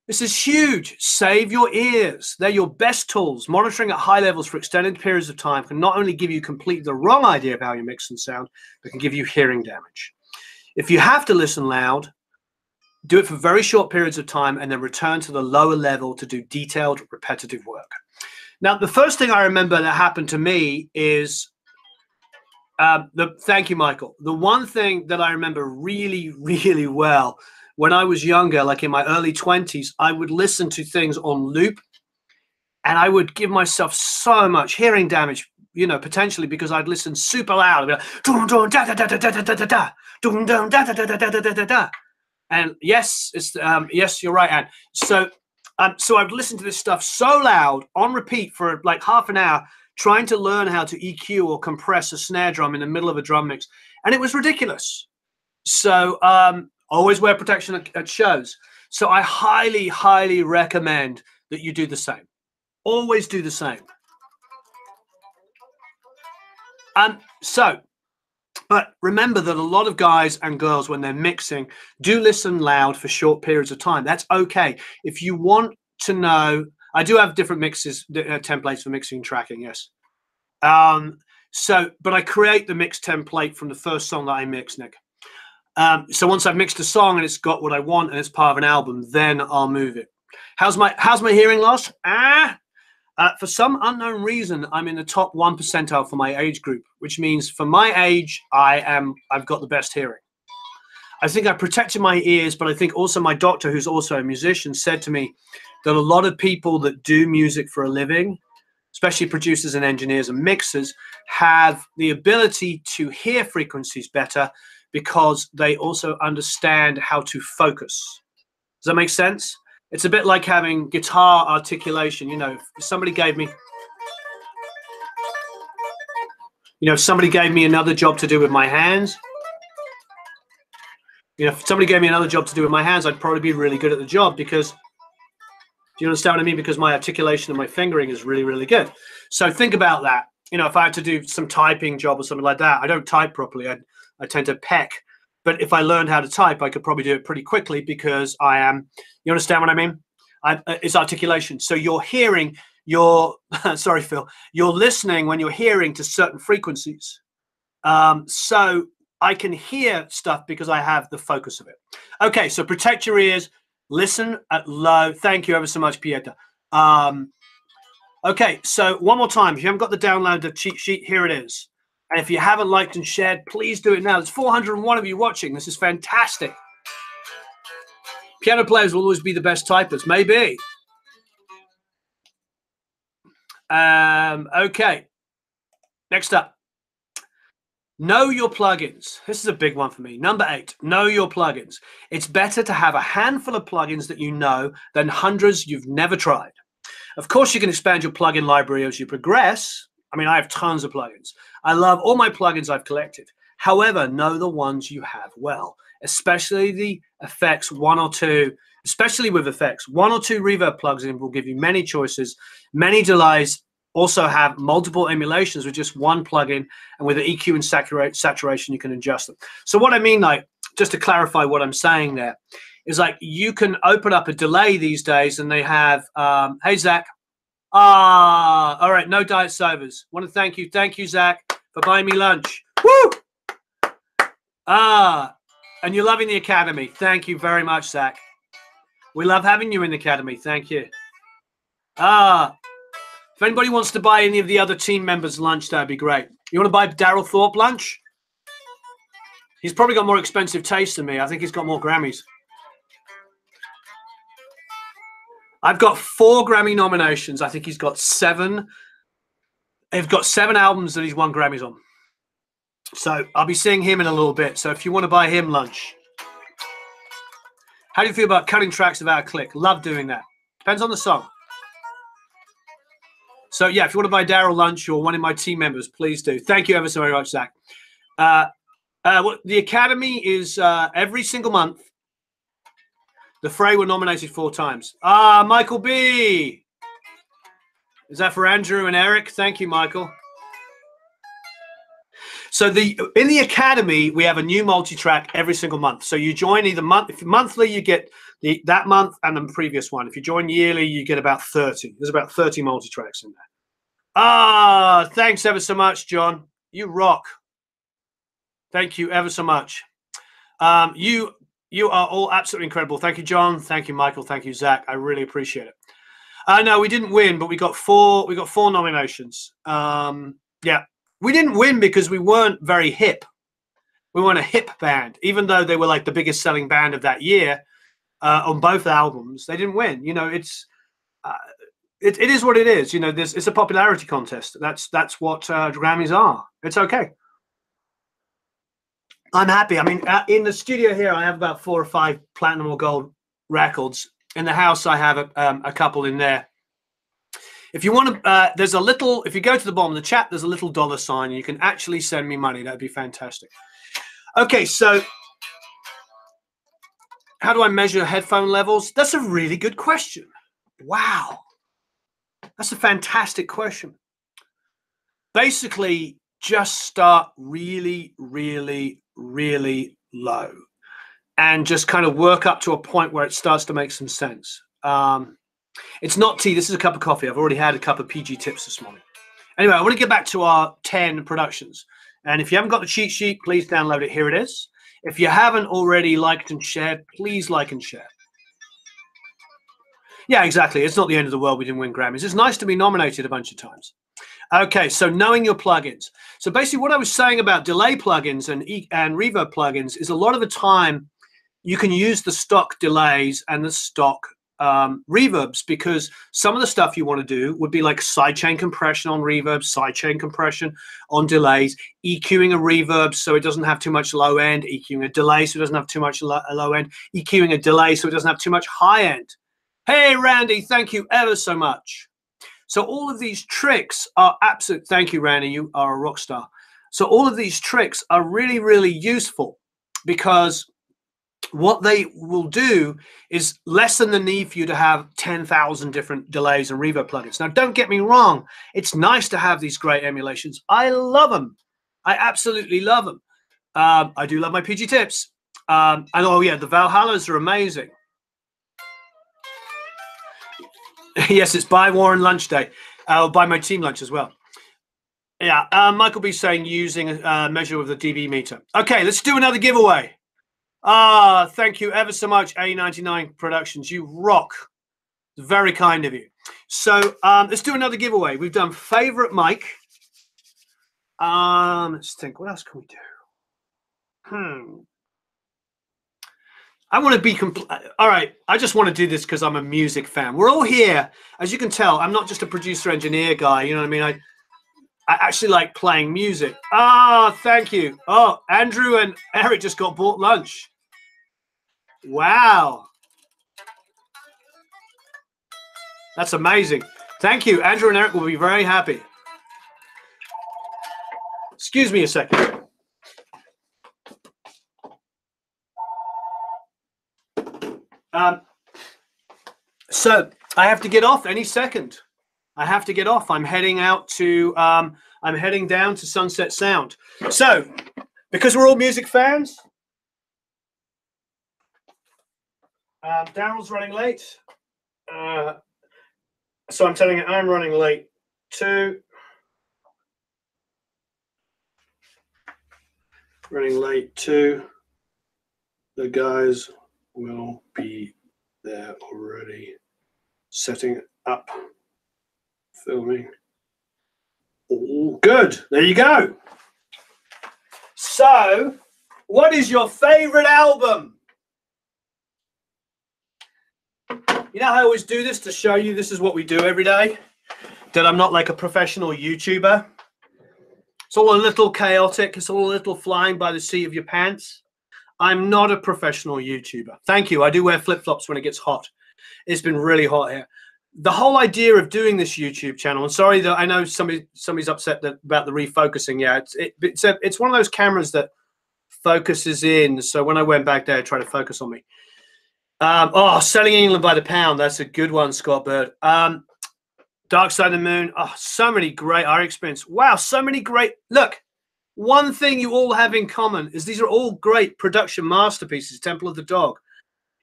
This is huge. Save your ears. They're your best tools. Monitoring at high levels for extended periods of time can not only give you completely the wrong idea of how you mix and sound, but can give you hearing damage. If you have to listen loud, do it for very short periods of time and then return to the lower level to do detailed, repetitive work. Now, the first thing I remember that happened to me is um, the thank you, Michael. The one thing that I remember really, really well when I was younger, like in my early 20s, I would listen to things on loop and I would give myself so much hearing damage, you know, potentially because I'd listen super loud. And yes, it's um, yes, you're right, Anne. So um, so I've listened to this stuff so loud on repeat for like half an hour, trying to learn how to EQ or compress a snare drum in the middle of a drum mix, and it was ridiculous. So um, always wear protection at, at shows. So I highly, highly recommend that you do the same. Always do the same. Um, so but remember that a lot of guys and girls, when they're mixing, do listen loud for short periods of time. That's okay. If you want to know, I do have different mixes, uh, templates for mixing and tracking, yes. Um, so, but I create the mix template from the first song that I mix, Nick. Um, so once I've mixed a song and it's got what I want and it's part of an album, then I'll move it. How's my how's my hearing loss? Ah, uh, for some unknown reason, I'm in the top one percentile for my age group, which means for my age, I am I've got the best hearing. I think I protected my ears, but I think also my doctor, who's also a musician, said to me that a lot of people that do music for a living, especially producers and engineers and mixers, have the ability to hear frequencies better because they also understand how to focus. Does that make sense? It's a bit like having guitar articulation. You know, if somebody gave me, you know, if somebody gave me another job to do with my hands, you know, if somebody gave me another job to do with my hands, I'd probably be really good at the job because, do you understand what I mean? Because my articulation and my fingering is really, really good. So think about that. You know, if I had to do some typing job or something like that, I don't type properly. I, I tend to peck but if I learned how to type, I could probably do it pretty quickly because I am. You understand what I mean? I, uh, it's articulation. So you're hearing. You're sorry, Phil. You're listening when you're hearing to certain frequencies. Um, so I can hear stuff because I have the focus of it. Okay, so protect your ears. Listen at low. Thank you ever so much, Pieter. Um, okay, so one more time. If you haven't got the download the cheat sheet, here it is. And if you haven't liked and shared, please do it now. There's 401 of you watching. This is fantastic. Piano players will always be the best typers. Maybe. Um, okay. Next up. Know your plugins. This is a big one for me. Number eight, know your plugins. It's better to have a handful of plugins that you know than hundreds you've never tried. Of course, you can expand your plugin library as you progress, I mean, I have tons of plugins. I love all my plugins I've collected. However, know the ones you have well, especially the effects one or two, especially with effects. One or two reverb plugins will give you many choices. Many delays also have multiple emulations with just one plugin, and with the EQ and saturation, you can adjust them. So what I mean, like, just to clarify what I'm saying there, is like you can open up a delay these days, and they have, um, hey Zach, Ah, all right. No diet sovas. Want to thank you. Thank you, Zach, for buying me lunch. Woo! Ah, and you're loving the academy. Thank you very much, Zach. We love having you in the academy. Thank you. Ah, if anybody wants to buy any of the other team members lunch, that'd be great. You want to buy Darrell Thorp lunch? He's probably got more expensive taste than me. I think he's got more Grammys. I've got four Grammy nominations. I think he's got seven. He's got seven albums that he's won Grammys on. So I'll be seeing him in a little bit. So if you want to buy him lunch, how do you feel about cutting tracks of our click? Love doing that. Depends on the song. So yeah, if you want to buy Darrell lunch or one of my team members, please do. Thank you ever so very much, Zach. Uh, uh, what the Academy is uh, every single month. The Fray were nominated four times. Ah, Michael B. Is that for Andrew and Eric? Thank you, Michael. So the in the academy we have a new multi-track every single month. So you join either month if monthly you get the that month and the previous one. If you join yearly you get about 30. There's about 30 multi-tracks in there. Ah, thanks ever so much, John. You rock. Thank you ever so much. Um, you you are all absolutely incredible. Thank you, John. Thank you, Michael. Thank you, Zach. I really appreciate it. Uh, no, we didn't win, but we got four. We got four nominations. Um, yeah, we didn't win because we weren't very hip. We weren't a hip band, even though they were like the biggest selling band of that year uh, on both albums. They didn't win. You know, it's uh, it, it is what it is. You know, this it's a popularity contest. That's that's what uh, Grammys are. It's okay. I'm happy. I mean, uh, in the studio here, I have about four or five platinum or gold records. In the house, I have a, um, a couple in there. If you want to, uh, there's a little, if you go to the bottom of the chat, there's a little dollar sign you can actually send me money. That'd be fantastic. Okay, so how do I measure headphone levels? That's a really good question. Wow. That's a fantastic question. Basically, just start really, really, really low and just kind of work up to a point where it starts to make some sense. Um, it's not tea. This is a cup of coffee. I've already had a cup of PG tips this morning. Anyway, I want to get back to our 10 productions. And if you haven't got the cheat sheet, please download it. Here it is. If you haven't already liked and shared, please like and share. Yeah, exactly. It's not the end of the world we didn't win Grammys. It's nice to be nominated a bunch of times. Okay, so knowing your plugins. So basically, what I was saying about delay plugins and and reverb plugins is a lot of the time you can use the stock delays and the stock um, reverbs because some of the stuff you want to do would be like sidechain compression on reverb, sidechain compression on delays, EQing a reverb so it doesn't have too much low end, EQing a delay so it doesn't have too much low, low end, EQing a delay so it doesn't have too much high end. Hey, Randy, thank you ever so much. So all of these tricks are absolute. Thank you, Randy. You are a rock star. So all of these tricks are really, really useful because what they will do is lessen the need for you to have 10,000 different delays and reverb plugins. Now, don't get me wrong. It's nice to have these great emulations. I love them. I absolutely love them. Um, I do love my PG tips. Um, and oh yeah, the Valhallas are amazing. yes, it's buy Warren lunch day. I'll buy my team lunch as well. Yeah, uh, Michael B saying using a measure with the dB meter. Okay, let's do another giveaway. Ah, thank you ever so much, A99 Productions. You rock. Very kind of you. So um, let's do another giveaway. We've done favorite mic. Um, let's think. What else can we do? Hmm. I want to be complete. All right. I just want to do this because I'm a music fan. We're all here, as you can tell. I'm not just a producer engineer guy. You know what I mean? I I actually like playing music. Ah, thank you. Oh, Andrew and Eric just got bought lunch. Wow. That's amazing. Thank you. Andrew and Eric will be very happy. Excuse me a second. Um, so I have to get off any second. I have to get off. I'm heading out to, um, I'm heading down to Sunset Sound. So, because we're all music fans, Um, Darrell's running late. Uh, so I'm telling you, I'm running late too. Running late too. The guys will be there already setting up, filming All good. There you go. So, what is your favorite album? You know, I always do this to show you this is what we do every day, that I'm not like a professional YouTuber. It's all a little chaotic, it's all a little flying by the seat of your pants. I'm not a professional YouTuber. Thank you. I do wear flip flops when it gets hot. It's been really hot here. The whole idea of doing this YouTube channel, and sorry that I know somebody somebody's upset that, about the refocusing. Yeah, it's it, it's a, it's one of those cameras that focuses in. So when I went back there, I tried to focus on me. Um, oh, selling England by the pound. That's a good one, Scott Bird. Um, Dark Side of the Moon. Oh, so many great art experience. Wow, so many great. Look, one thing you all have in common is these are all great production masterpieces. Temple of the Dog.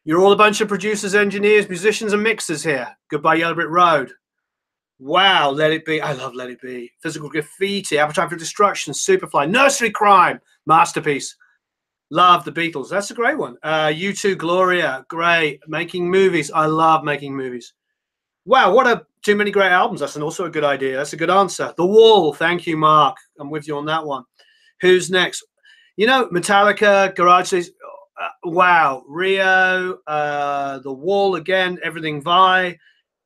You're all a bunch of producers, engineers, musicians, and mixers here. Goodbye, Yellow Brick Road. Wow, Let It Be. I love Let It Be. Physical Graffiti, Appetite for Destruction, Superfly, Nursery Cryme, masterpiece. Love the Beatles. That's a great one. Uh, U2, Gloria, great. Making movies. I love making movies. Wow, what a too many great albums. That's an, also a good idea. That's a good answer. The Wall. Thank you, Mark. I'm with you on that one. Who's next? You know, Metallica, Garage Days. Uh, wow, Rio, uh, The Wall again. Everything Vi.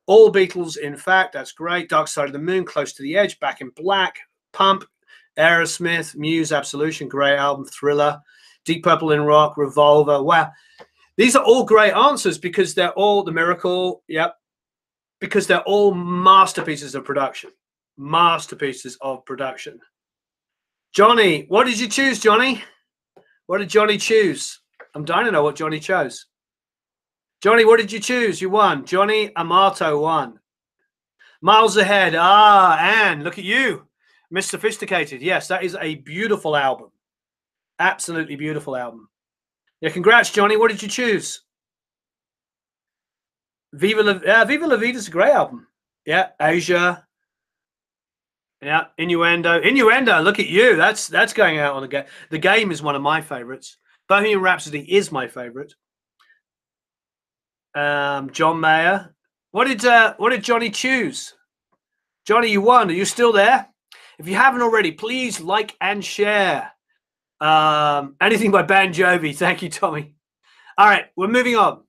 All Beatles. In fact, that's great. Dark Side of the Moon, Close to the Edge, Back in Black, Pump, Aerosmith, Muse, Absolution, great album, Thriller. Deep Purple in Rock, Revolver. Wow. These are all great answers because they're all the miracle. Yep. Because they're all masterpieces of production. Masterpieces of production. Johnny, what did you choose, Johnny? What did Johnny choose? I'm dying to know what Johnny chose. Johnny, what did you choose? You won. Johnny Amato won. Miles ahead. Ah, Anne, look at you. Miss Sophisticated. Yes, that is a beautiful album. Absolutely beautiful album. Yeah, congrats, Johnny. What did you choose? Viva La, uh, Viva La Vida is a great album. Yeah, Asia. Yeah, Innuendo. Innuendo, look at you. That's that's going out on the game. The game is one of my favorites. Bohemian Rhapsody is my favorite. Um, John Mayer. What did uh, what did Johnny choose? Johnny, you won. Are you still there? If you haven't already, please like and share. Um, anything by Bon Jovi. Thank you, Tommy. All right, we're moving on.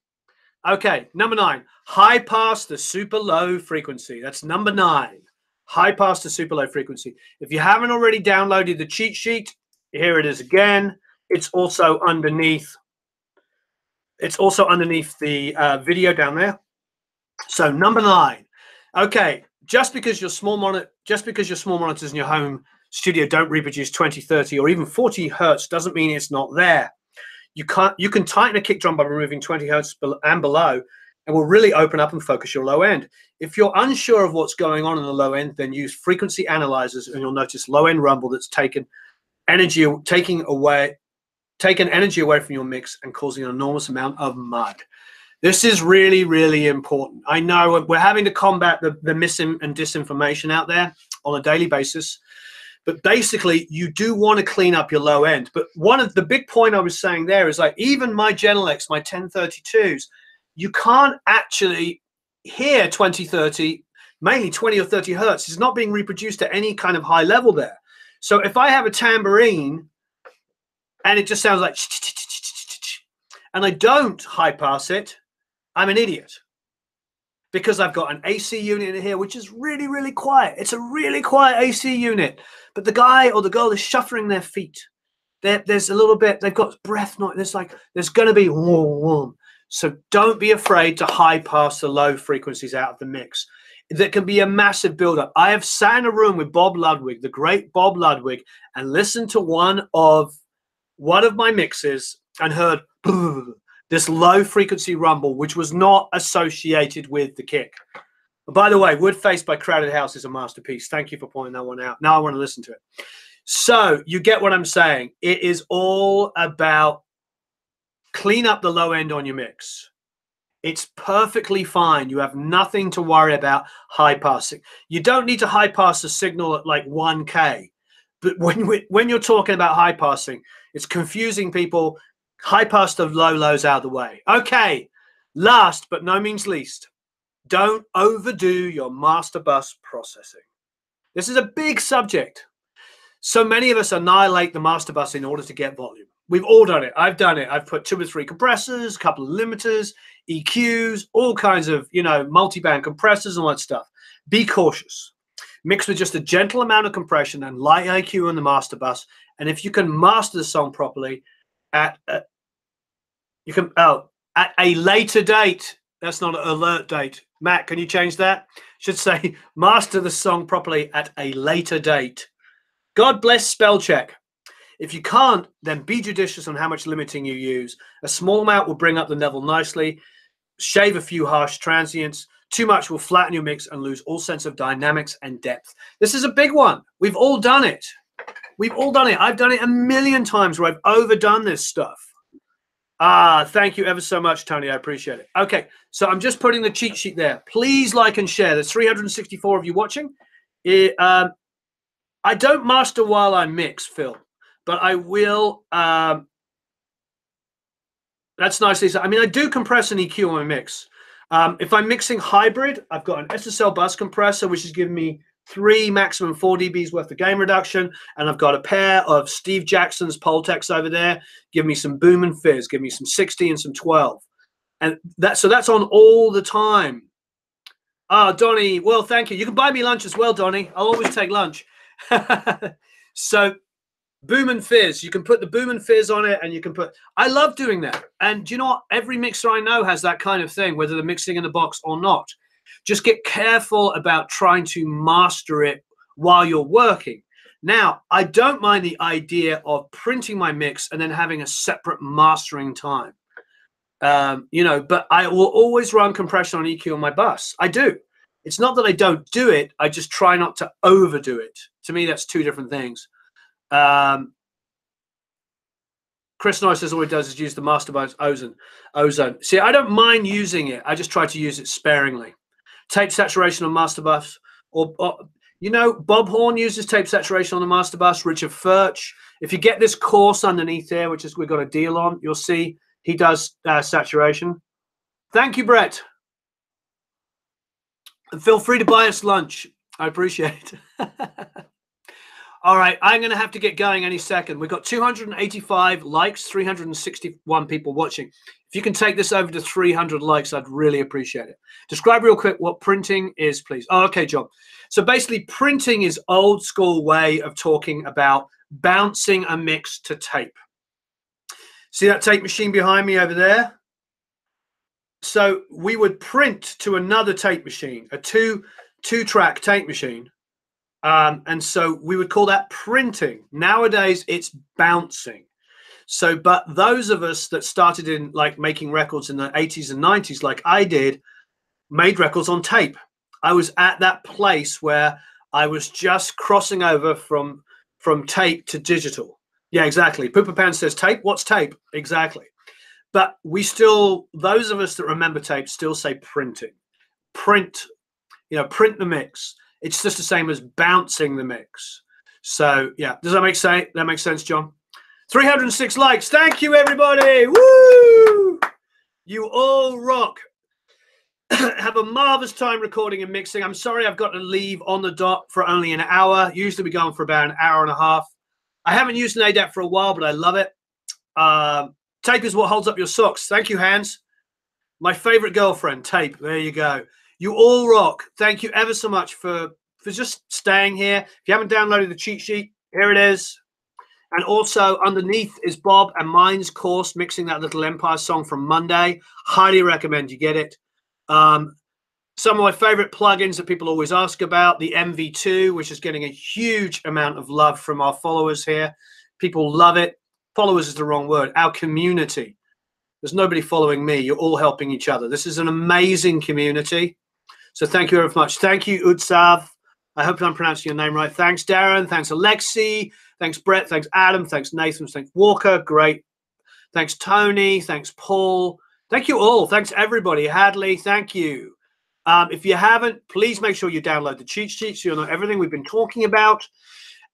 Okay, number nine, high pass the super low frequency. That's number nine, high pass the super low frequency. If you haven't already downloaded the cheat sheet, here it is again. It's also underneath. It's also underneath the uh, video down there. So number nine. Okay, just because your small monitor, just because your small monitors in your home studio don't reproduce 20, 30, or even 40 hertz doesn't mean it's not there. You can't you can tighten a kick drum by removing 20 hertz and below, and will really open up and focus your low end. If you're unsure of what's going on in the low end, then use frequency analyzers, and you'll notice low end rumble that's taken energy taking away taken energy away from your mix and causing an enormous amount of mud. This is really, really important. I know we're having to combat the, the missing and disinformation out there on a daily basis. But basically, you do want to clean up your low end. But one of the big point I was saying there is like even my Genelecs, my 1032s, you can't actually hear 2030, mainly 20 or 30 hertz. It's not being reproduced at any kind of high level there. So if I have a tambourine and it just sounds like and I don't high pass it, I'm an idiot because I've got an AC unit in here, which is really, really quiet. It's a really quiet AC unit, but the guy or the girl is shuffling their feet. There, there's a little bit, they've got breath noise. There's like, there's going to be warm, warm. So don't be afraid to high pass the low frequencies out of the mix. There can be a massive buildup. I have sat in a room with Bob Ludwig, the great Bob Ludwig, and listened to one of one of my mixes and heard this low frequency rumble, which was not associated with the kick. By the way, Woodface by Crowded House is a masterpiece. Thank you for pointing that one out. Now I want to listen to it. So you get what I'm saying. It is all about clean up the low end on your mix. It's perfectly fine. You have nothing to worry about high passing. You don't need to high pass a signal at like 1K. But when, when you're talking about high passing, it's confusing people high past the low lows out of the way. Okay, last but no means least, don't overdo your master bus processing. This is a big subject. So many of us annihilate the master bus in order to get volume. We've all done it. I've done it. I've put two or three compressors, a couple of limiters, EQs, all kinds of, you know, multi-band compressors and all that stuff. Be cautious. Mix with just a gentle amount of compression and light EQ on the master bus. And if you can master the song properly at a, you can oh at a later date. That's not an alert date. Matt, can you change that? Should say master the song properly at a later date. God bless spell check. If you can't, then be judicious on how much limiting you use. A small amount will bring up the level nicely. Shave a few harsh transients. Too much will flatten your mix and lose all sense of dynamics and depth. This is a big one. We've all done it. We've all done it. I've done it a million times where I've overdone this stuff. Ah, thank you ever so much, Tony. I appreciate it. Okay, so I'm just putting the cheat sheet there. Please like and share. There's 364 of you watching. It, um, I don't master while I mix, Phil, but I will. Um, that's nicely said. I mean, I do compress and EQ on my mix. Um, if I'm mixing hybrid, I've got an SSL bus compressor, which is giving me three maximum four dBs worth of gain reduction, and I've got a pair of Steve Jackson's Pultecs over there. Give me some boom and fizz. Give me some 60 and some 12, and that so that's on all the time. Ah, oh, Donny. Well, thank you. You can buy me lunch as well, Donny. I'll always take lunch. so, boom and fizz. You can put the boom and fizz on it, and you can put. I love doing that. And do you know what? Every mixer I know has that kind of thing, whether they're mixing in the box or not. Just get careful about trying to master it while you're working. Now, I don't mind the idea of printing my mix and then having a separate mastering time. Um, you know, but I will always run compression on EQ on my bus. I do. It's not that I don't do it. I just try not to overdo it. To me, that's two different things. Um, Chris Norris says all he does is use the master ozone. Ozone. See, I don't mind using it. I just try to use it sparingly tape saturation on master bus, or, or, you know, Bob Horn uses tape saturation on the master bus. Richard Furch. If you get this course underneath there, which is we've got a deal on, you'll see he does uh, saturation. Thank you, Brett. And feel free to buy us lunch. I appreciate. All right, I'm going to have to get going any second. We've got 285 likes, 361 people watching. If you can take this over to 300 likes, I'd really appreciate it. Describe real quick what printing is, please. Oh, okay, John. So basically, printing is old school way of talking about bouncing a mix to tape. See that tape machine behind me over there? So we would print to another tape machine, a two two track tape machine um, and so we would call that printing. Nowadays, it's bouncing. So, but those of us that started in like making records in the 80s and 90s, like I did, made records on tape. I was at that place where I was just crossing over from from tape to digital. Yeah, exactly. Pooper Pan says tape. What's tape? Exactly. But we still, those of us that remember tape, still say printing. Print, you know, print the mix. It's just the same as bouncing the mix. So yeah, does that make sense? That makes sense, John. 306 likes. Thank you, everybody. Woo! You all rock. Have a marvelous time recording and mixing. I'm sorry I've got to leave on the dot for only an hour. Usually we go on for about an hour and a half. I haven't used an ADAT for a while, but I love it. Uh, tape is what holds up your socks. Thank you, Hans. My favorite girlfriend, tape. There you go. You all rock. Thank you ever so much for for just staying here. If you haven't downloaded the cheat sheet, here it is. And also underneath is Bob and mine's course, mixing that little Empire song from Monday. Highly recommend you get it. Um, some of my favorite plugins that people always ask about the MV2, which is getting a huge amount of love from our followers here. People love it. Followers is the wrong word. Our community. There's nobody following me. You're all helping each other. This is an amazing community. So thank you very much. Thank you, Utsav. I hope I'm pronouncing your name right. Thanks, Darren. Thanks, Alexi. Thanks, Brett. Thanks, Adam. Thanks, Nathan. Thanks, Walker. Great. Thanks, Tony. Thanks, Paul. Thank you all. Thanks, everybody. Hadley, thank you. Um, if you haven't, please make sure you download the cheat sheet so you'll know everything we've been talking about.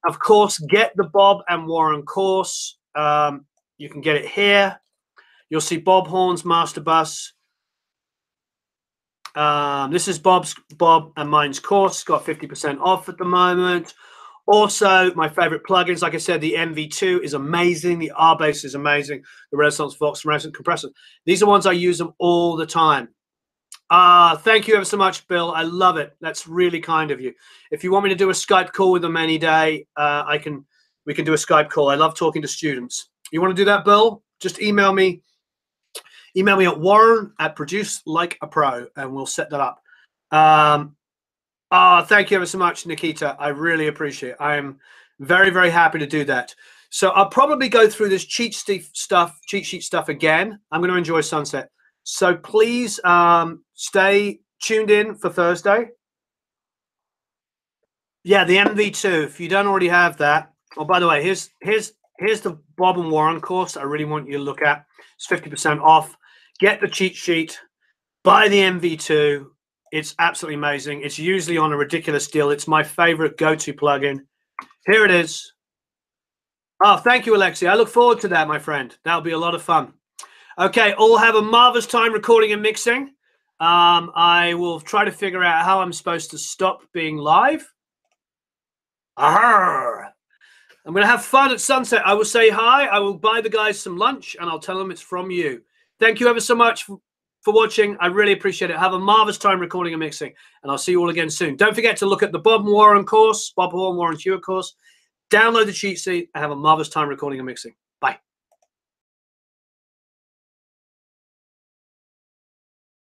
Of course, get the Bob and Warren course. Um, you can get it here. You'll see Bob Horn's Master Bus Um, this is Bob's Bob and mine's course. Got 50% off at the moment. Also, my favorite plugins, like I said, the MV2 is amazing. The RBass is amazing. The Renaissance Vox Renaissance compressor. These are ones I use them all the time. Uh, thank you ever so much, Bill. I love it. That's really kind of you. If you want me to do a Skype call with them any day, uh, I can. We can do a Skype call. I love talking to students. You want to do that, Bill? Just email me. Email me at Warren at Produce Like a Pro, and we'll set that up. Um, oh, thank you ever so much, Nikita. I really appreciate. it. I'm very, very happy to do that. So I'll probably go through this cheat sheet stuff, cheat sheet stuff again. I'm going to enjoy sunset. So please um, stay tuned in for Thursday. Yeah, the MV2. If you don't already have that. Oh, by the way, here's here's here's the Bob and Warren course. I really want you to look at. It's fifty percent off. Get the cheat sheet. Buy the MV2. It's absolutely amazing. It's usually on a ridiculous deal. It's my favorite go-to plugin. Here it is. Oh, thank you, Alexi. I look forward to that, my friend. That'll be a lot of fun. Okay, all have a marvelous time recording and mixing. Um, I will try to figure out how I'm supposed to stop being live. Arr! I'm going to have fun at sunset. I will say hi. I will buy the guys some lunch and I'll tell them it's from you. Thank you ever so much for, watching. I really appreciate it. Have a marvelous time recording and mixing. And I'll see you all again soon. Don't forget to look at the Bob Warren course, Bob Warren Warren Huart course. Download the cheat sheet and have a marvelous time recording and mixing.